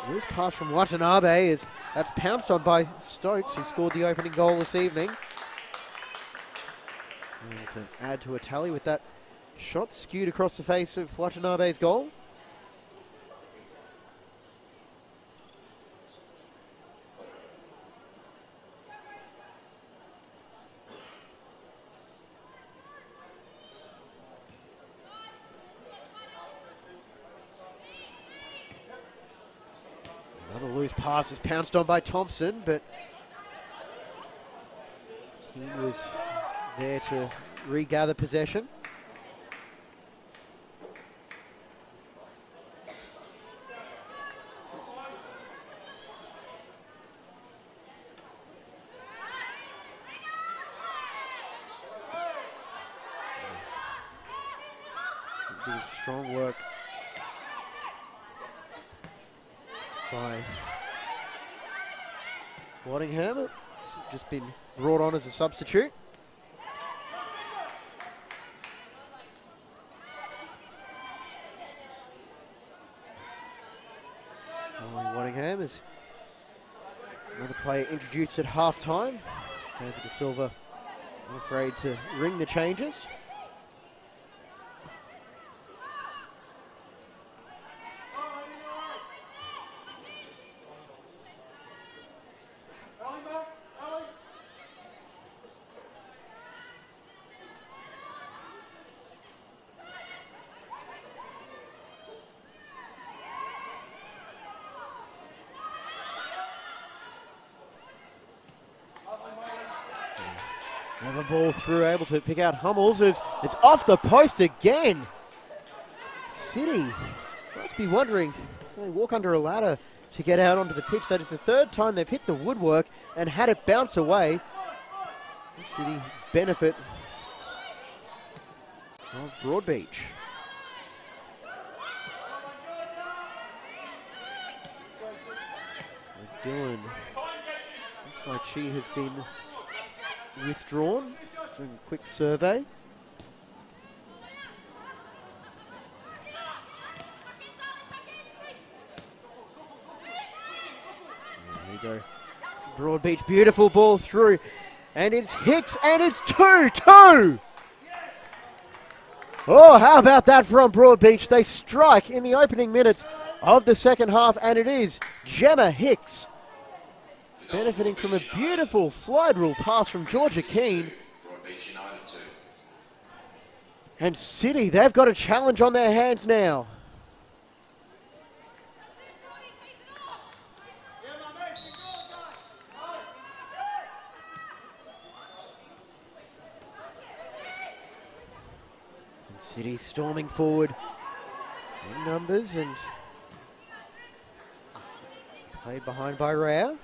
Loose pass from Watanabe is that's pounced on by Stokes, who scored the opening goal this evening. And to add to a tally with that shot skewed across the face of Watanabe's goal. Another loose pass is pounced on by Thompson, but Keane was there to regather possession. Strong work by Waddingham. Just been brought on as a substitute. Ollie Waddingham is another player introduced at half time. David De Silva not afraid to ring the changes. Another ball through, able to pick out Hummels. It's, it's off the post again. City must be wondering, they walk under a ladder to get out onto the pitch. That is the third time they've hit the woodwork and had it bounce away. For the benefit of Broadbeach. Dillon looks like she has been withdrawn. Doing a quick survey. There you go. Broadbeach, beautiful ball through. And it's Hicks, and it's 2 2. Oh, how about that from Broadbeach? They strike in the opening minutes of the second half, and it is Gemma Hicks benefiting from a beautiful slide rule pass from Georgia Keane. Broadbeach United 2. And City, they've got a challenge on their hands now. And City storming forward in numbers and played behind by Rao.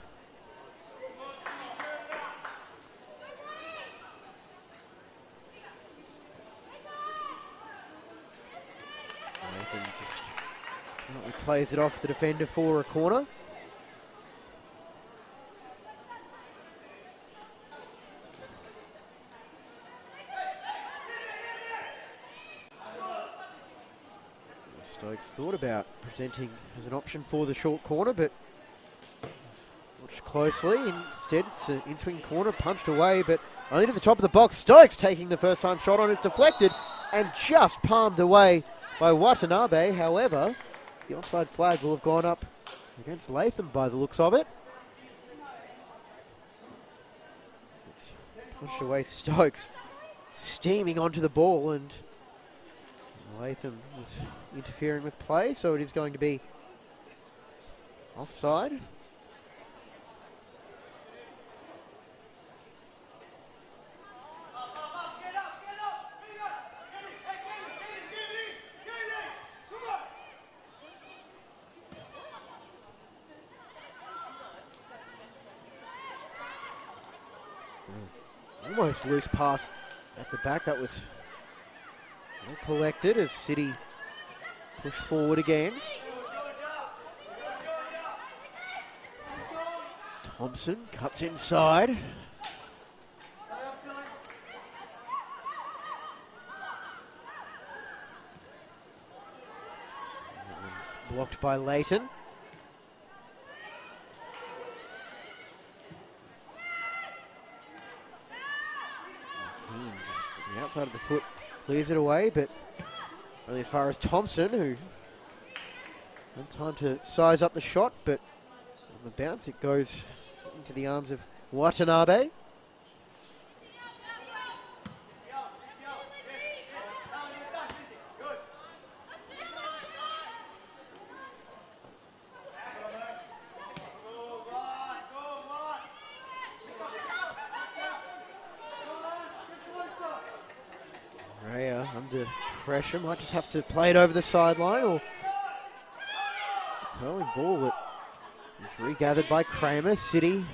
He plays it off the defender for a corner. Stokes thought about presenting as an option for the short corner, but watched closely. Instead, it's an in-swing corner, punched away, but only to the top of the box. Stokes taking the first-time shot on. It's deflected and just palmed away by Watanabe. However, the offside flag will have gone up against Latham by the looks of it. It's pushed away Stokes, steaming onto the ball, and Latham interfering with play, so it is going to be offside. Almost loose pass at the back. That was well collected as City push forward again. Thompson cuts inside. Blocked by Leighton. Keane just from the outside of the foot clears it away, but only as far as Thompson, who had time to size up the shot, but on the bounce it goes into the arms of Watanabe. Raya under pressure, might just have to play it over the sideline or curling ball that is regathered by Kramer. City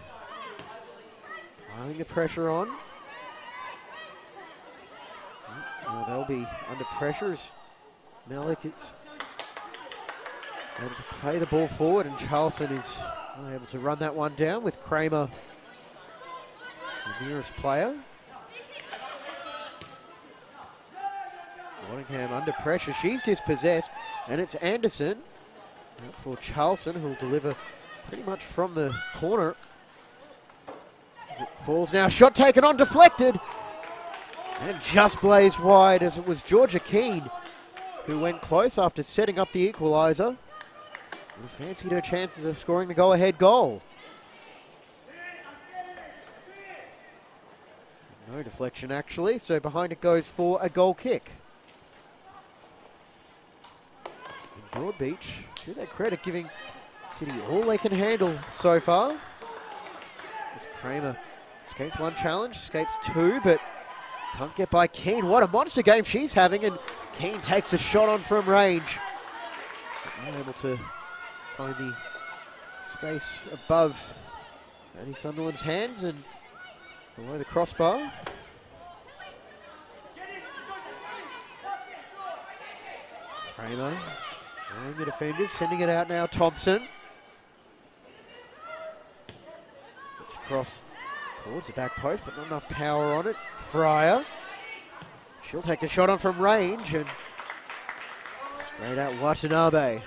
piling the pressure on. Oh, now they'll be under pressure as Malik is able to play the ball forward and Charleston is unable to run that one down with Kramer the nearest player. Waddingham under pressure. She's dispossessed, and it's Anderson for Charleston, who'll deliver pretty much from the corner. It falls now. Shot taken on, deflected, and just blazed wide as it was Georgia Keane who went close after setting up the equaliser. And fancied her chances of scoring the go-ahead goal. No deflection actually, so behind it goes for a goal kick. Broadbeach, to their credit, giving City all they can handle so far. As Kramer escapes one challenge, escapes two, but can't get by Keane. What a monster game she's having, and Keane takes a shot on from range. Not able to find the space above Annie Sunderland's hands and below the crossbar. Kramer Knowing the defenders, sending it out now, Thompson. It's crossed towards the back post, but not enough power on it. Fryer. She'll take the shot on from range and straight out Watanabe.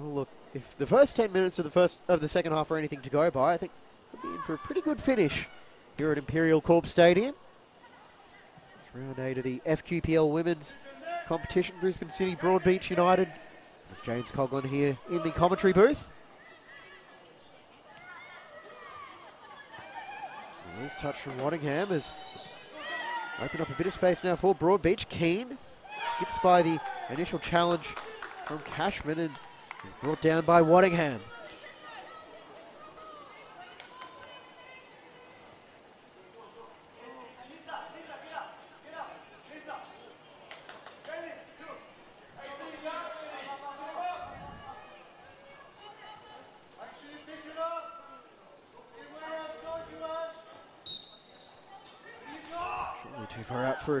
Oh look, if the first 10 minutes of the first of the second half are anything to go by, I think we'll be in for a pretty good finish here at Imperial Corp Stadium. It's round eight of the FQPL Women's competition. Brisbane City, Broadbeach United. It's James Coughlin here in the commentary booth. Nice touch from Waddingham has opened up a bit of space now for Broadbeach. Keane skips by the initial challenge from Cashman and is brought down by Waddingham.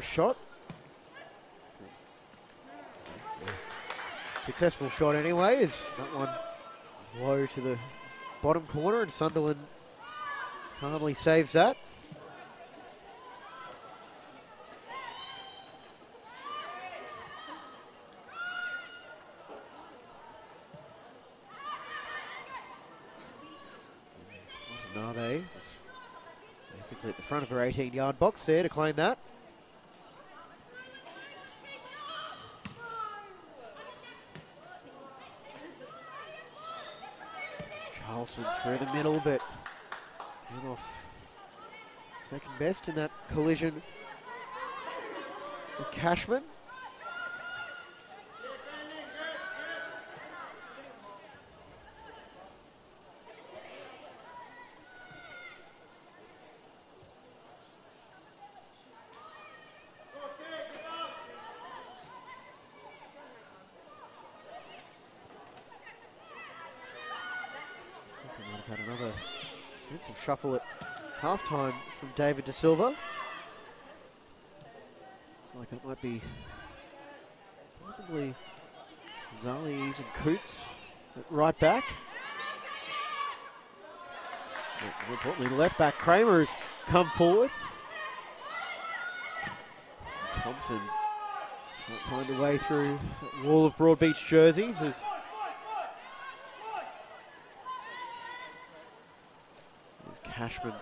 shot. Successful shot anyway, as that one low to the bottom corner, and Sunderland calmly saves that. Nabe basically at the front of her 18 yard box there to claim that. Through the middle, but came off second best in that collision with Cashman. We might have had another defensive shuffle at halftime from David De Silva. Looks like that might be possibly Zali's and Coots right back. More importantly, left back Kramer has come forward. Thompson can't find a way through that wall of Broadbeach jerseys as as Cashman.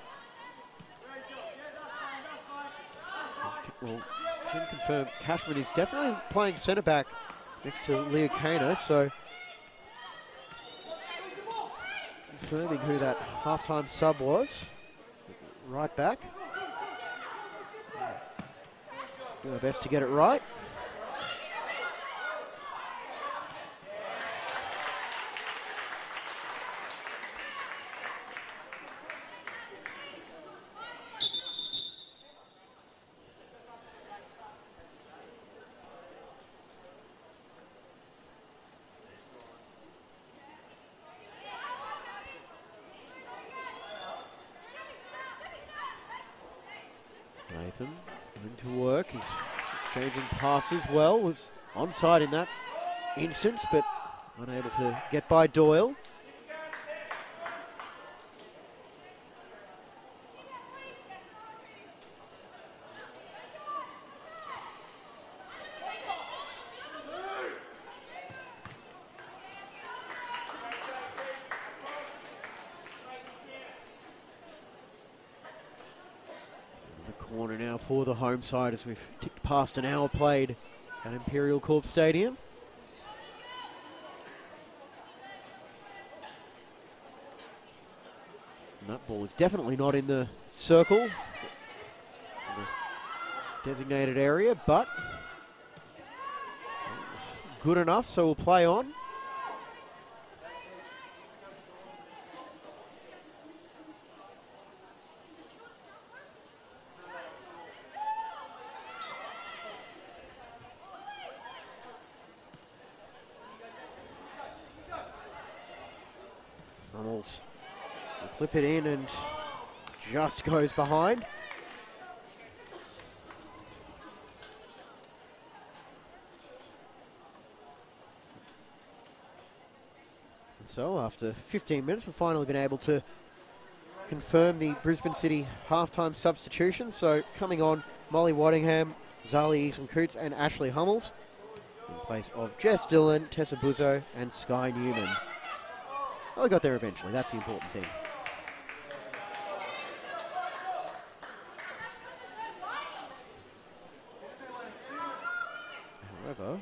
Well, can confirm Cashman is definitely playing centre back next to Leah Kana, so confirming who that halftime sub was. Right back. Do our best to get it right. Nathan going to work. He's exchanging passes well. Was onside in that instance, but unable to get by Doyle. The corner now for the home side as we've ticked past an hour played at Imperial Corp Stadium. And that ball is definitely not in the circle, in the designated area, but good enough, so we'll play on. Hummels clip it in and just goes behind. And so after 15 minutes, we've finally been able to confirm the Brisbane City halftime substitution. So coming on, Molly Waddingham, Zali Easton Coots, and Ashley Hummels in place of Jess Dillon, Tessa Buzo, and Sky Newman. Well, we got there eventually. That's the important thing. However,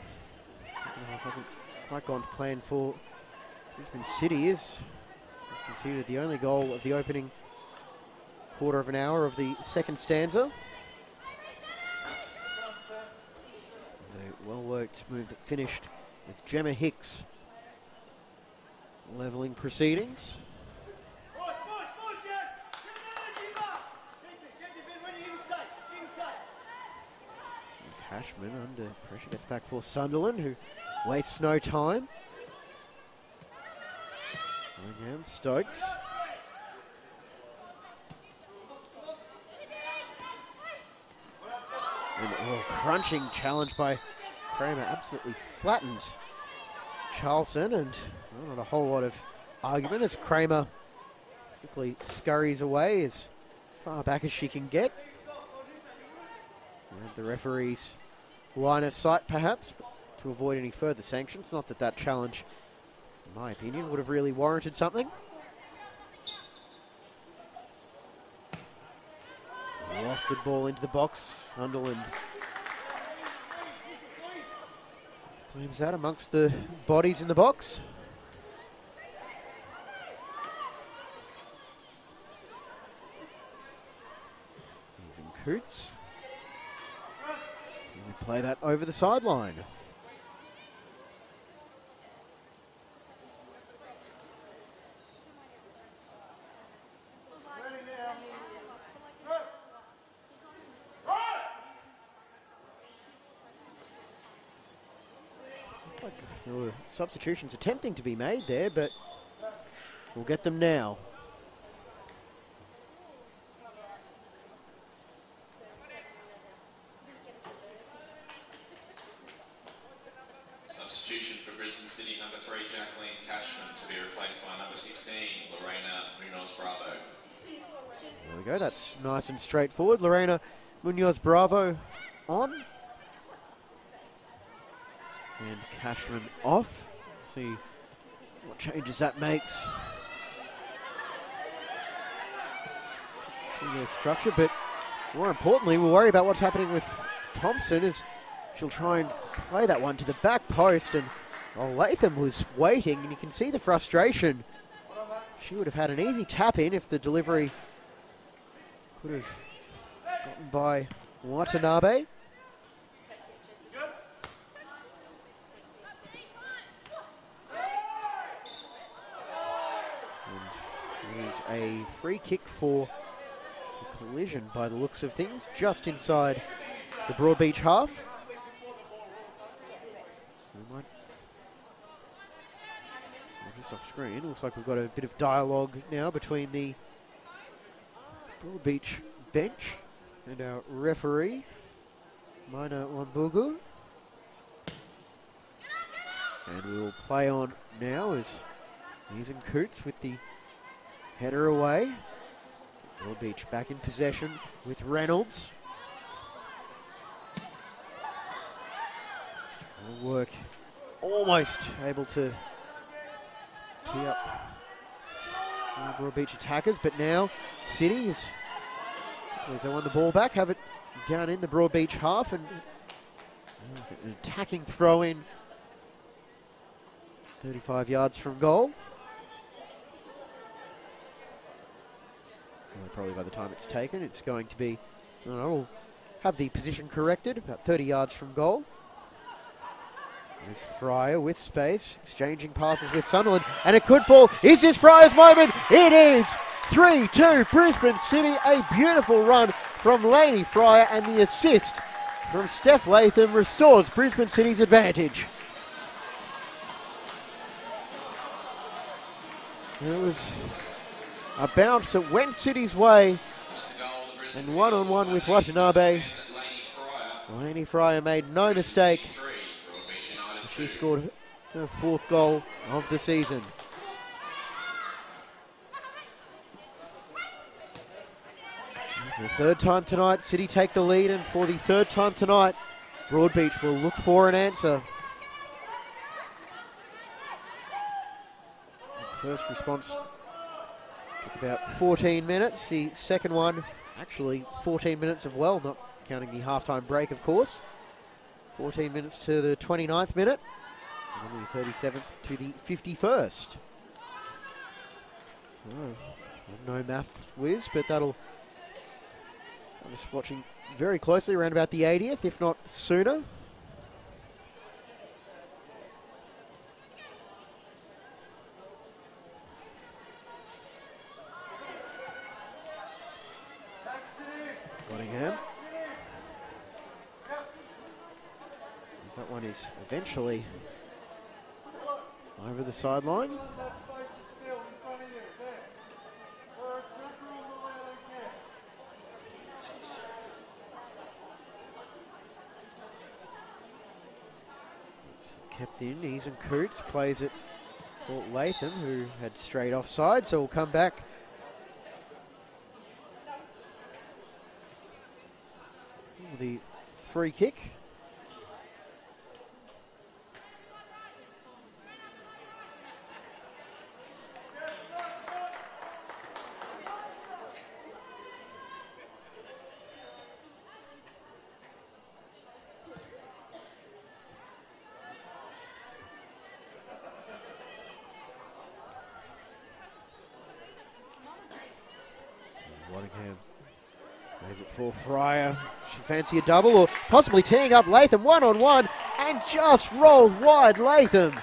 second half hasn't quite gone to plan for Brisbane City. Is conceded the only goal of the opening quarter of an hour of the second stanza. A well-worked move that finished with Gemma Hicks leveling proceedings. Under pressure gets back for Sunderland, who wastes no time. Willingham, Stokes. And oh, crunching challenge by Kramer absolutely flattens Charlson, and well, not a whole lot of argument as Kramer quickly scurries away as far back as she can get. And the referee's line of sight, perhaps, to avoid any further sanctions. Not that that challenge, in my opinion, would have really warranted something. Lofted ball into the box. Sunderland claims that amongst the bodies in the box. Using Coots. Play that over the sideline. Substitutions attempting to be made there, but we'll get them now. For Brisbane City, number three, Jacqueline Cashman, to be replaced by number 16, Lorena Munoz Bravo. There we go. That's nice and straightforward. Lorena Munoz Bravo on. And Cashman off. See what changes that makes. In their structure, but more importantly, we'll worry about what's happening with Thompson as she'll try and play that one to the back post. And well, Latham was waiting, and you can see the frustration. She would have had an easy tap in if the delivery could have gotten by Watanabe. A free kick for a collision by the looks of things, just inside the Broadbeach half. Just off screen. Looks like we've got a bit of dialogue now between the Broadbeach bench and our referee, Mina Wambugu. And we will play on now as he's in Coots with the header away. Broadbeach back in possession with Reynolds. Strong work. Almost able to tee up the Broadbeach attackers, but now City is as they won the ball back, have it down in the Broadbeach half and an attacking throw in 35 yards from goal. Well, probably by the time it's taken, it's going to be, I we'll have the position corrected, about 30 yards from goal. Fryer with space, exchanging passes with Sunderland, and it could fall. Is this Fryer's moment? It is! 3 2 Brisbane City. A beautiful run from Laney Fryer, and the assist from Steph Latham restores Brisbane City's advantage. It was a bounce that went City's way, and one on one with Watanabe. Laney Fryer made no mistake. She scored her fourth goal of the season. For the third time tonight, City take the lead, and for the third time tonight, Broadbeach will look for an answer. First response took about 14 minutes. The second one, actually 14 minutes of well, not counting the halftime break, of course. 14 minutes to the 29th minute, and the 37th to the 51st. So, no math whiz, but that'll. I'm just watching very closely around about the 80th, if not sooner. Nottingham. That one is eventually over the sideline. Kept in. Eason Coots plays it for Latham, who had straight offside, so we'll come back. The free kick. Waddingham plays it for Fryer. She fancy a double or possibly teeing up Latham one on one and just rolled wide Latham.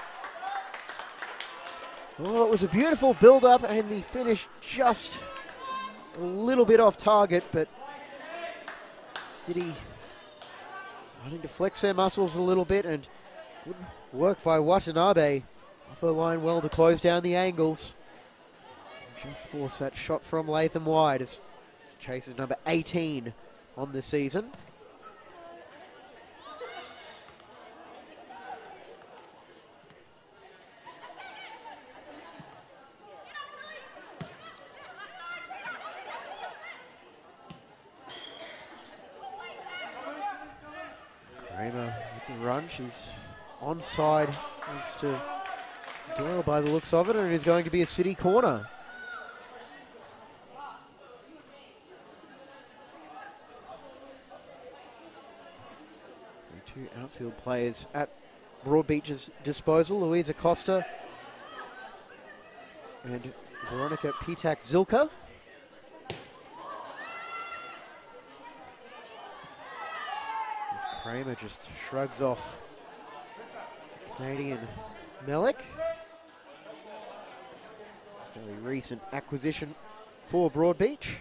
Oh, it was a beautiful build up and the finish just a little bit off target, but City starting to flex their muscles a little bit and good work by Watanabe off her line well to close down the angles. Just force that shot from Latham wide as chases number 18 on the season. Kramer with the run. She's onside. Needs to Doyle by the looks of it, and it is going to be a city corner. The two outfield players at Broadbeach's disposal, Louisa Costa and Veronica Pitak Zilka. Kramer just shrugs off Canadian Malik. Fairly recent acquisition for Broadbeach.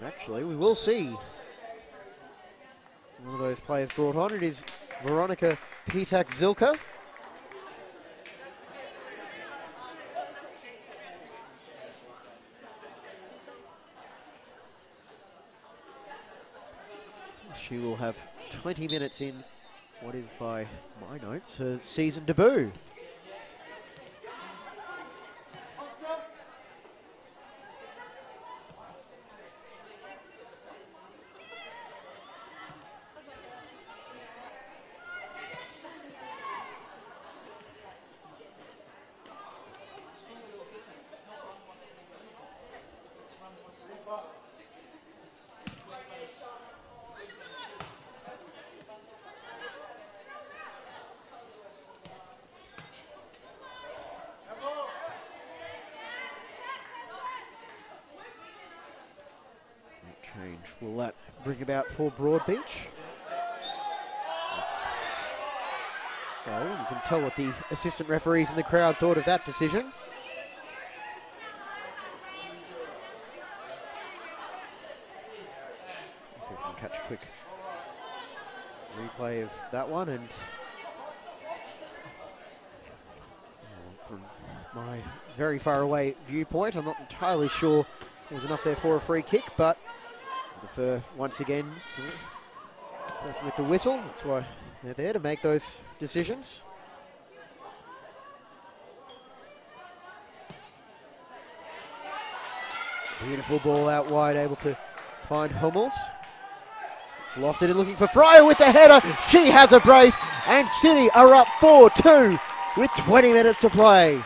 And actually, we will see one of those players brought on. It is Veronica Petak-Zilka. She will have 20 minutes in what is, by my notes, her season debut. Change will that bring about for Broadbeach? Yes. Well, you can tell what the assistant referees in the crowd thought of that decision. If we can catch a quick replay of that one and from my very far away viewpoint, I'm not entirely sure there was enough there for a free kick, but defer once again person with the whistle. That's why they're there to make those decisions. Beautiful ball out wide, able to find Hummels. It's lofted and looking for Fryer with the header. She has a brace, and City are up 4 2 with 20 minutes to play.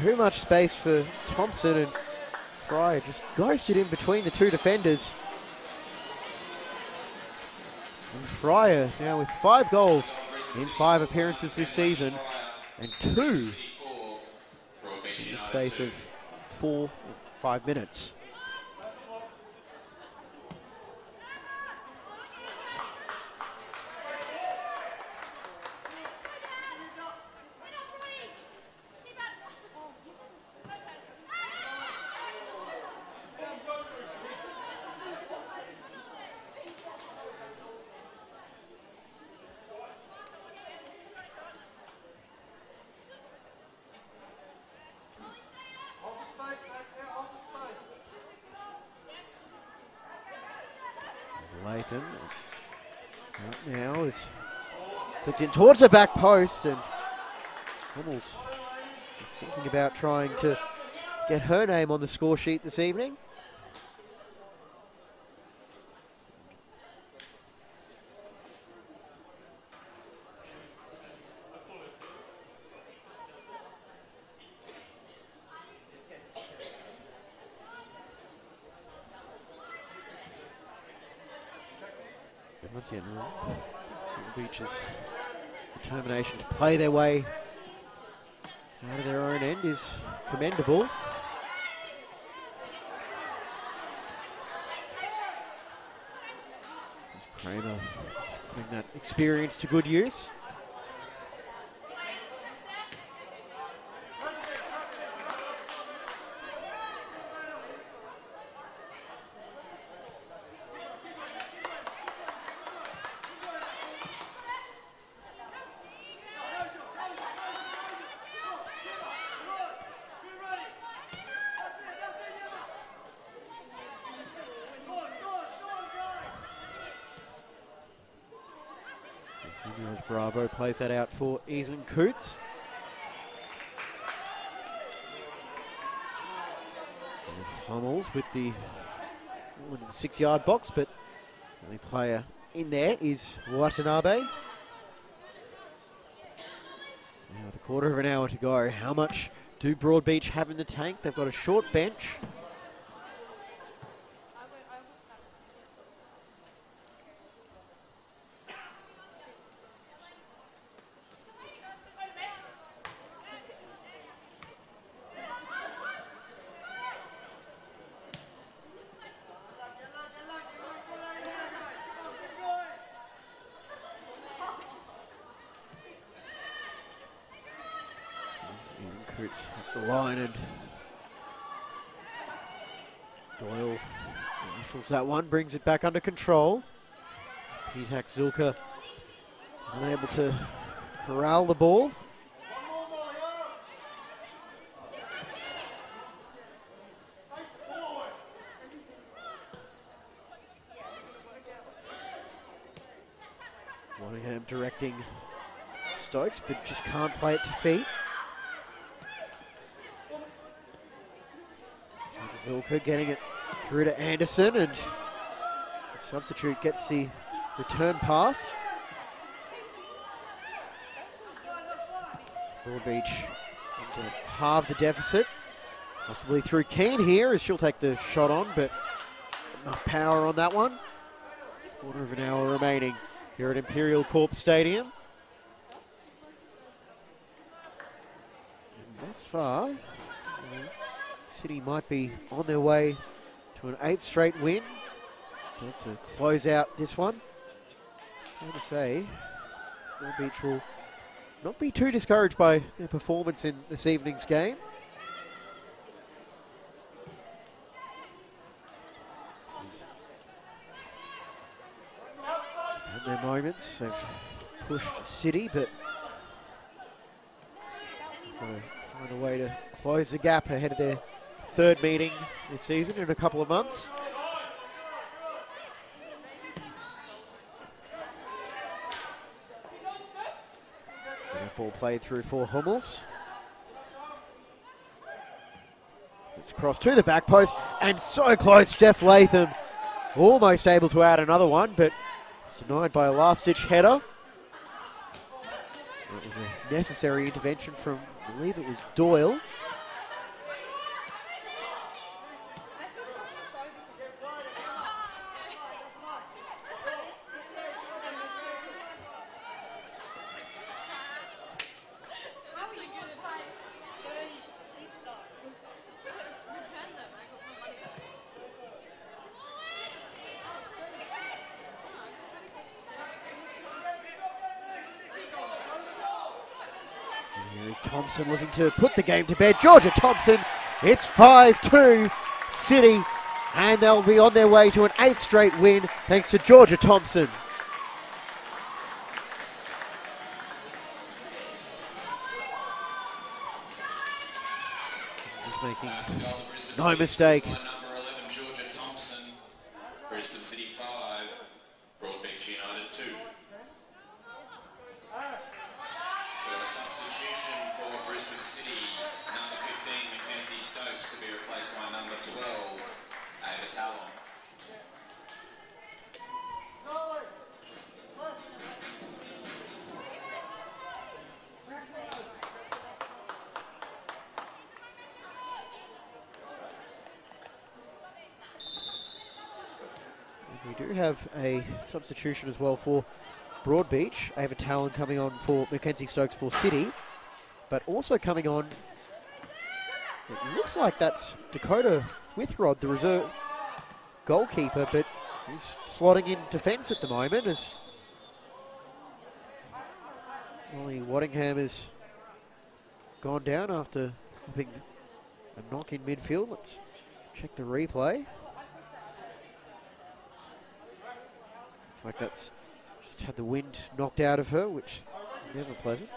Too much space for Thompson and Fryer just ghosted in between the two defenders. And Fryer now with five goals in five appearances this season and two in the space of four, or five minutes. Latham out now is flicked in towards the back post and Hummels is thinking about trying to get her name on the score sheet this evening. Pebble uh, Beach's determination to play their way out of their own end is commendable. Kramer putting that experience to good use. As Bravo plays that out for Ethan Coots. There's Hummels with the, into the six yard box, but the only player in there is Watanabe. Now with a quarter of an hour to go, how much do Broadbeach have in the tank? They've got a short bench. Ethan Coots up the line and Doyle rifles that one, brings it back under control. Petak Zulka unable to corral the ball. Waddingham directing Stokes, but just can't play it to feet. Zulka getting it through to Anderson, and the substitute gets the return pass. Broadbeach to halve the deficit, possibly through Keane here as she'll take the shot on, but enough power on that one. Quarter of an hour remaining here at Imperial Corp Stadium. And thus far, City might be on their way to an eighth straight win. To close out this one. Fair to say, Broadbeach will not be too discouraged by their performance in this evening's game. And their moments, they've pushed City, but find a way to close the gap ahead of their third meeting this season in a couple of months. That ball played through for Hummels. It's crossed to the back post and so close, Steph Latham. Almost able to add another one, but it's denied by a last ditch header. It was a necessary intervention from, I believe it was Doyle. And Here is Thompson looking to put the game to bed. Georgia Thompson, it's 5 2 City, and they'll be on their way to an eighth straight win thanks to Georgia Thompson. Making no mistake. By number 11, Georgia Thompson. Brisbane City 5, Broadbeach United 2. We've got a substitution for Brisbane City. Number 15, Mackenzie Stokes, be replaced by number 12, Ava Talon. We do have a substitution as well for Broadbeach. Ava Talon coming on for Mackenzie Stokes for City. But also coming on, it looks like that's Dakota Withrod, the reserve goalkeeper, but he's slotting in defence at the moment as Waddingham has gone down after a knock in midfield. Let's check the replay. Looks like that's just had the wind knocked out of her, which is never pleasant.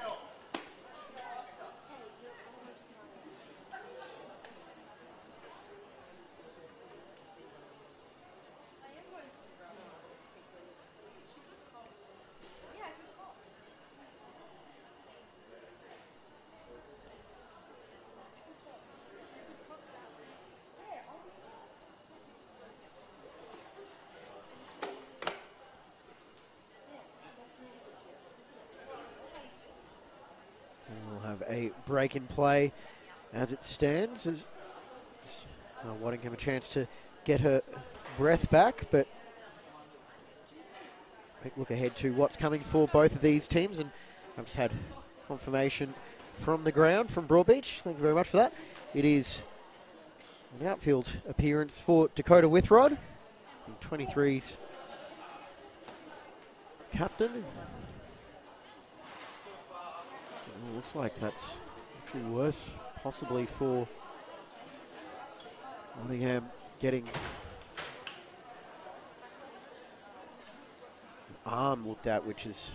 And we'll have a break in play as it stands. As uh, Waddingham a chance to get her breath back, but look ahead to what's coming for both of these teams. And I've just had confirmation from the ground from Broadbeach. Thank you very much for that. It is an outfield appearance for Dakota Withrod, 23's captain. Looks like that's actually worse, possibly for Waddingham getting the arm looked at, which is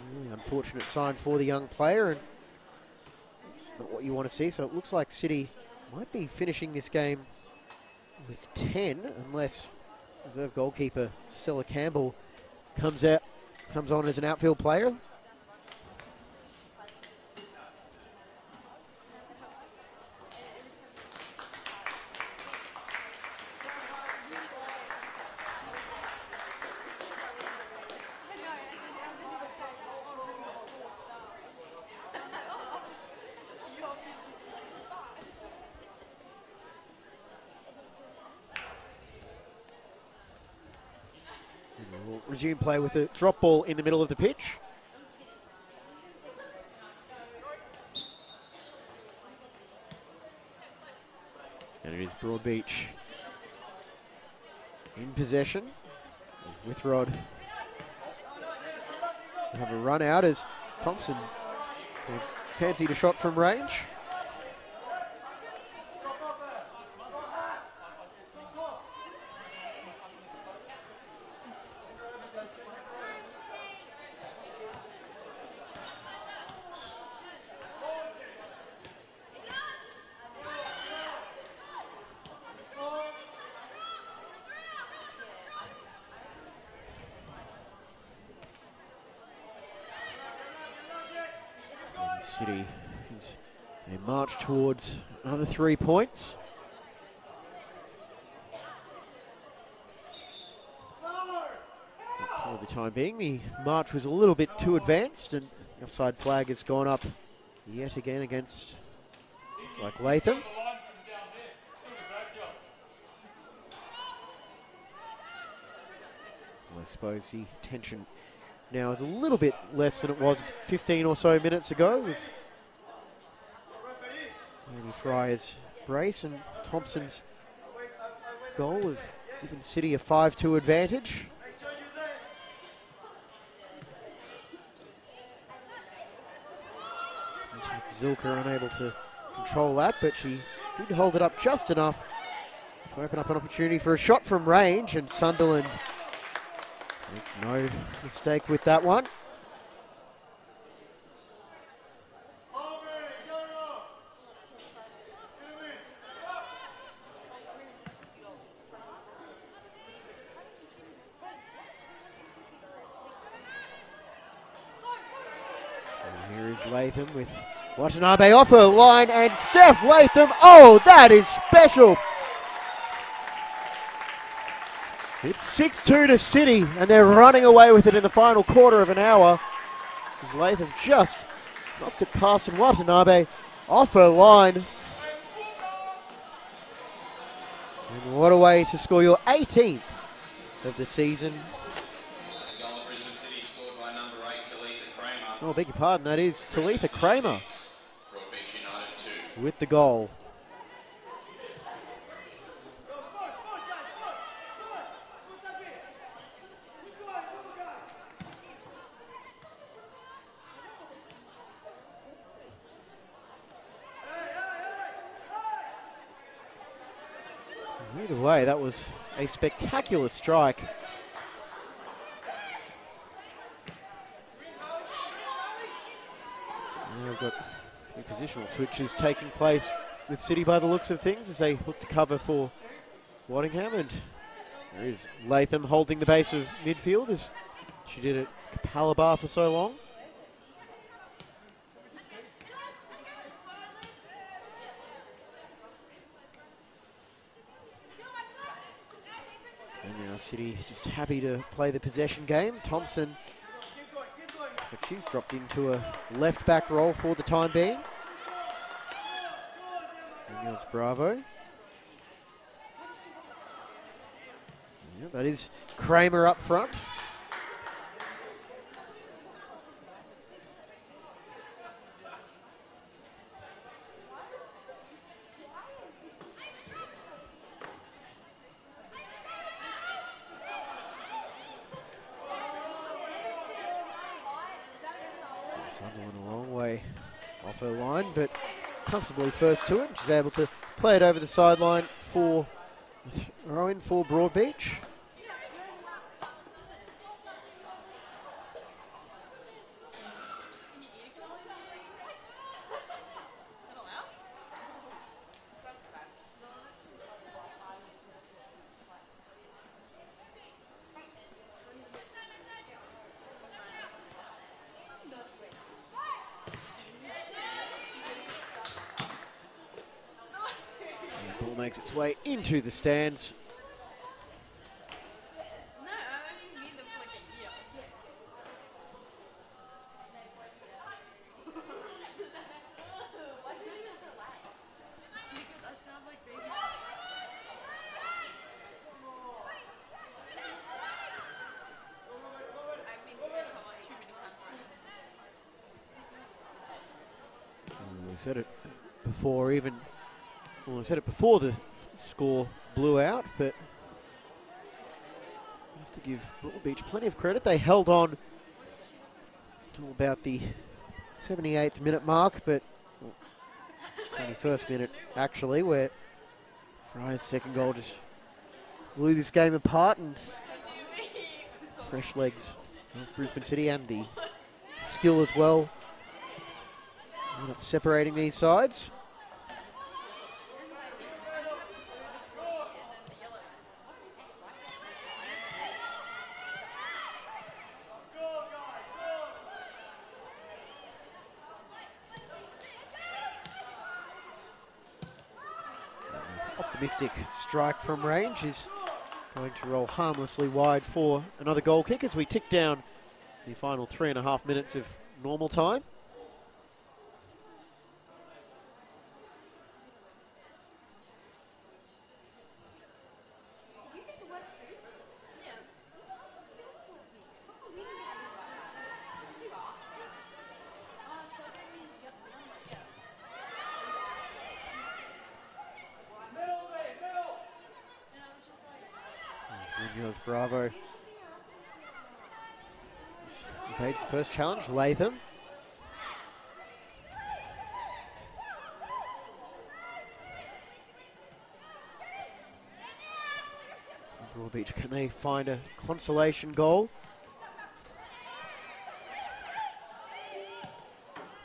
a really unfortunate sign for the young player, and it's not what you want to see. So it looks like City might be finishing this game with 10, unless reserve goalkeeper Stella Campbell comes out, comes on as an outfield player. And We'll resume play with a drop ball in the middle of the pitch. And it is Broadbeach in possession. Withrod have a run out as Thompson fancied a shot from range. And City is they march towards another three points. For the time being, the march was a little bit too advanced, and the offside flag has gone up yet again against like Latham. I suppose the tension now is a little bit less than it was 15 or so minutes ago with Andy Fryer's brace and Thompson's goal of giving City a 5-2 advantage. Zilker unable to control that, but she did hold it up just enough to open up an opportunity for a shot from range, and Sunderland makes no mistake with that one. Here is Latham with Watanabe off her line and Steph Latham. Oh, that is special. It's 6 2 to City, and they're running away with it in the final quarter of an hour. As Latham just knocked it past and Watanabe off her line. And what a way to score your 18th of the season. Oh, beg your pardon, that is Talitha Kramer Broadbeach United 2. with the goal. Either way, that was a spectacular strike. Now we've got a few positional switches taking place with City by the looks of things as they look to cover for Waddingham. And there is Latham holding the base of midfield as she did at Capalaba for so long. City just happy to play the possession game. Thompson, but she's dropped into a left back role for the time being. And Bravo. Yeah, that is Kramer up front. Sunderland a long way off her line, but comfortably first to it. She's able to play it over the sideline for throw in for Broadbeach. And the ball makes its way into the stands. No, I only need them for like a year. Why do you even so loud? Because I sound like baby. I've been doing it for like too many times. We said it before, even well, we said it before the score blew out, but we have to give Broadbeach plenty of credit. They held on until about the 78th minute mark, but well, 71st minute actually, where Fry's second goal just blew this game apart and fresh legs of Brisbane City and the skill as well we're not separating these sides. Strike from range is going to roll harmlessly wide for another goal kick as we tick down the final three and a half minutes of normal time. There's Munoz Bravo. Evades the first challenge, Latham. Broadbeach, can they find a consolation goal?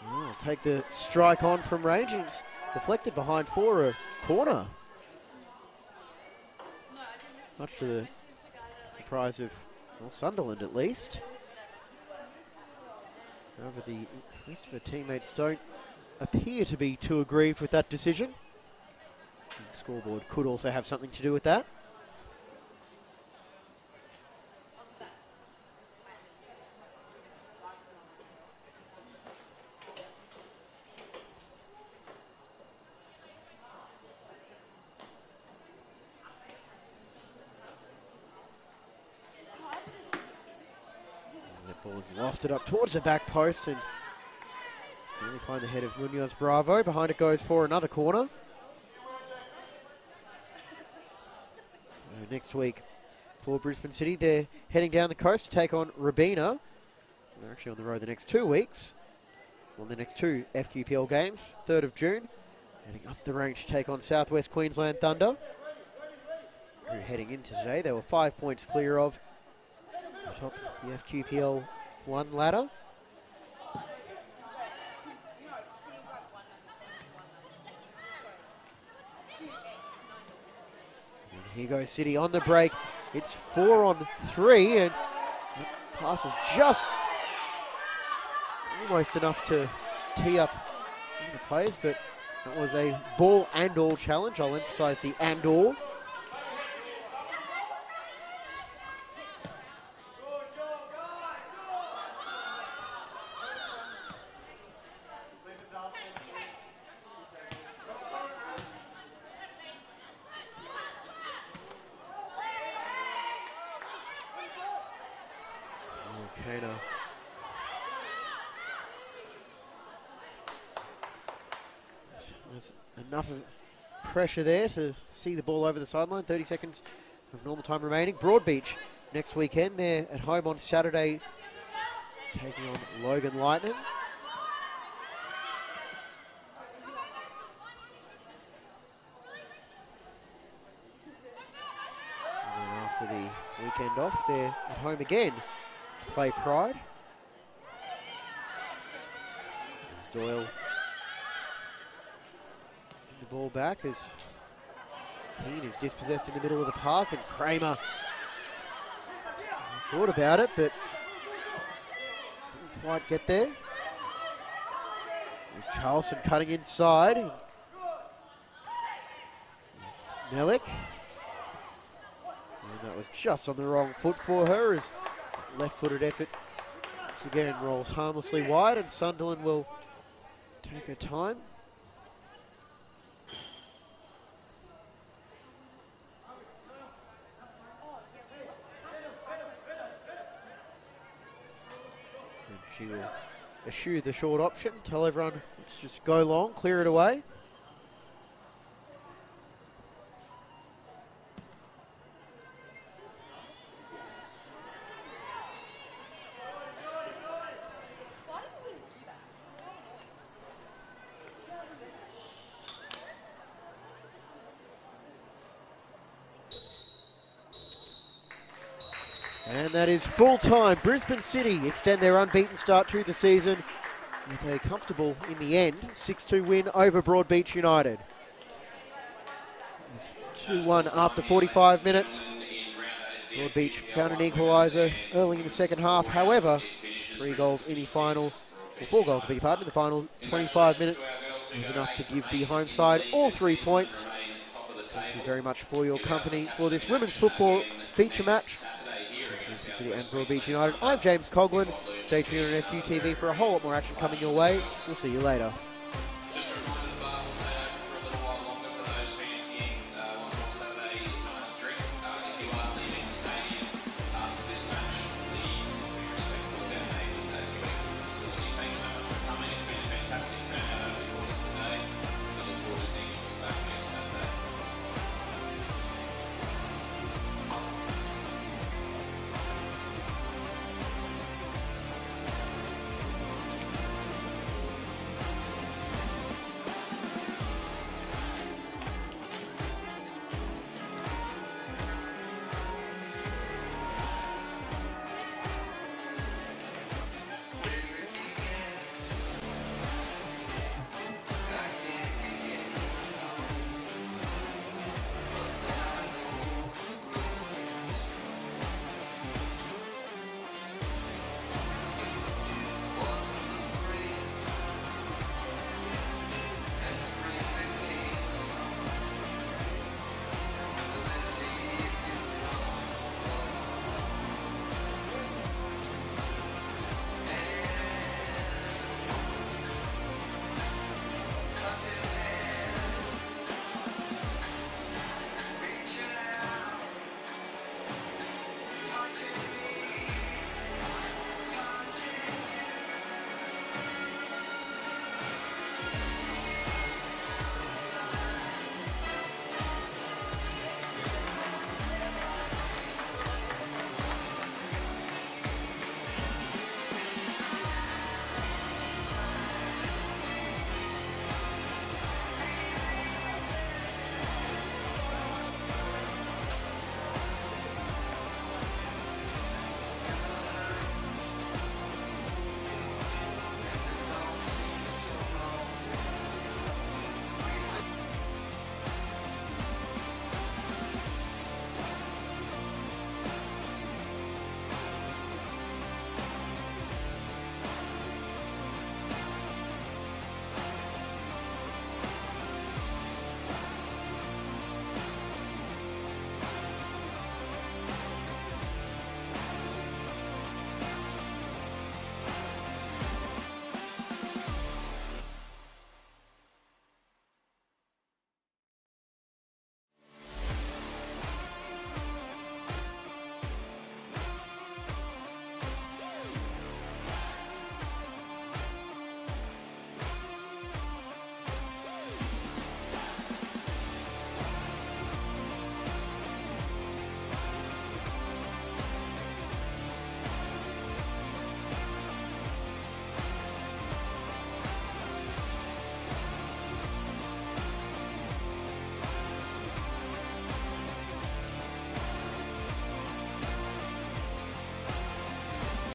Oh, take the strike on from range and it's deflected behind for a corner. Much to the surprise of well, Sunderland at least. However, the rest of her teammates don't appear to be too aggrieved with that decision. The scoreboard could also have something to do with that. Is lofted up towards the back post and only find the head of Munoz Bravo. Behind it goes for another corner. Next week for Brisbane City, they're heading down the coast to take on Robina. They're actually on the road the next two weeks. Well, the next two FQPL games, 3rd of June. Heading up the range to take on Southwest Queensland Thunder. Who heading into today, they were five points clear of atop the FQPL 1 ladder. And here goes City on the break. It's four on three, and that pass is just almost enough to tee up the players, but that was a ball and all challenge. I'll emphasise the and all. Okay, now. There's enough of pressure there to see the ball over the sideline. 30 seconds of normal time remaining. Broadbeach next weekend. They're at home on Saturday taking on Logan Lightning. After the weekend off, they're at home again to play Pride. As Doyle ball back as Keane is dispossessed in the middle of the park and Kramer thought about it but couldn't quite get there. There's Charleston cutting inside. Malik. And that was just on the wrong foot for her as left-footed effort again rolls harmlessly wide and Sunderland will take her time. And she will eschew the short option, tell everyone, let's just go long, clear it away. Full time. Brisbane City extend their unbeaten start through the season with a comfortable, in the end, 6 2 win over Broadbeach United. It's 2 1 after 45 minutes. Broadbeach found an equaliser early in the second half. However, three goals in the final, or four goals, beg your pardon, in the final 25 minutes was enough to give the home side all three points. Thank you very much for your company for this women's football feature match. Brisbane City and Broadbeach United. I'm James Coughlin. Stay tuned on FQTV for a whole lot more action coming your way. We'll see you later.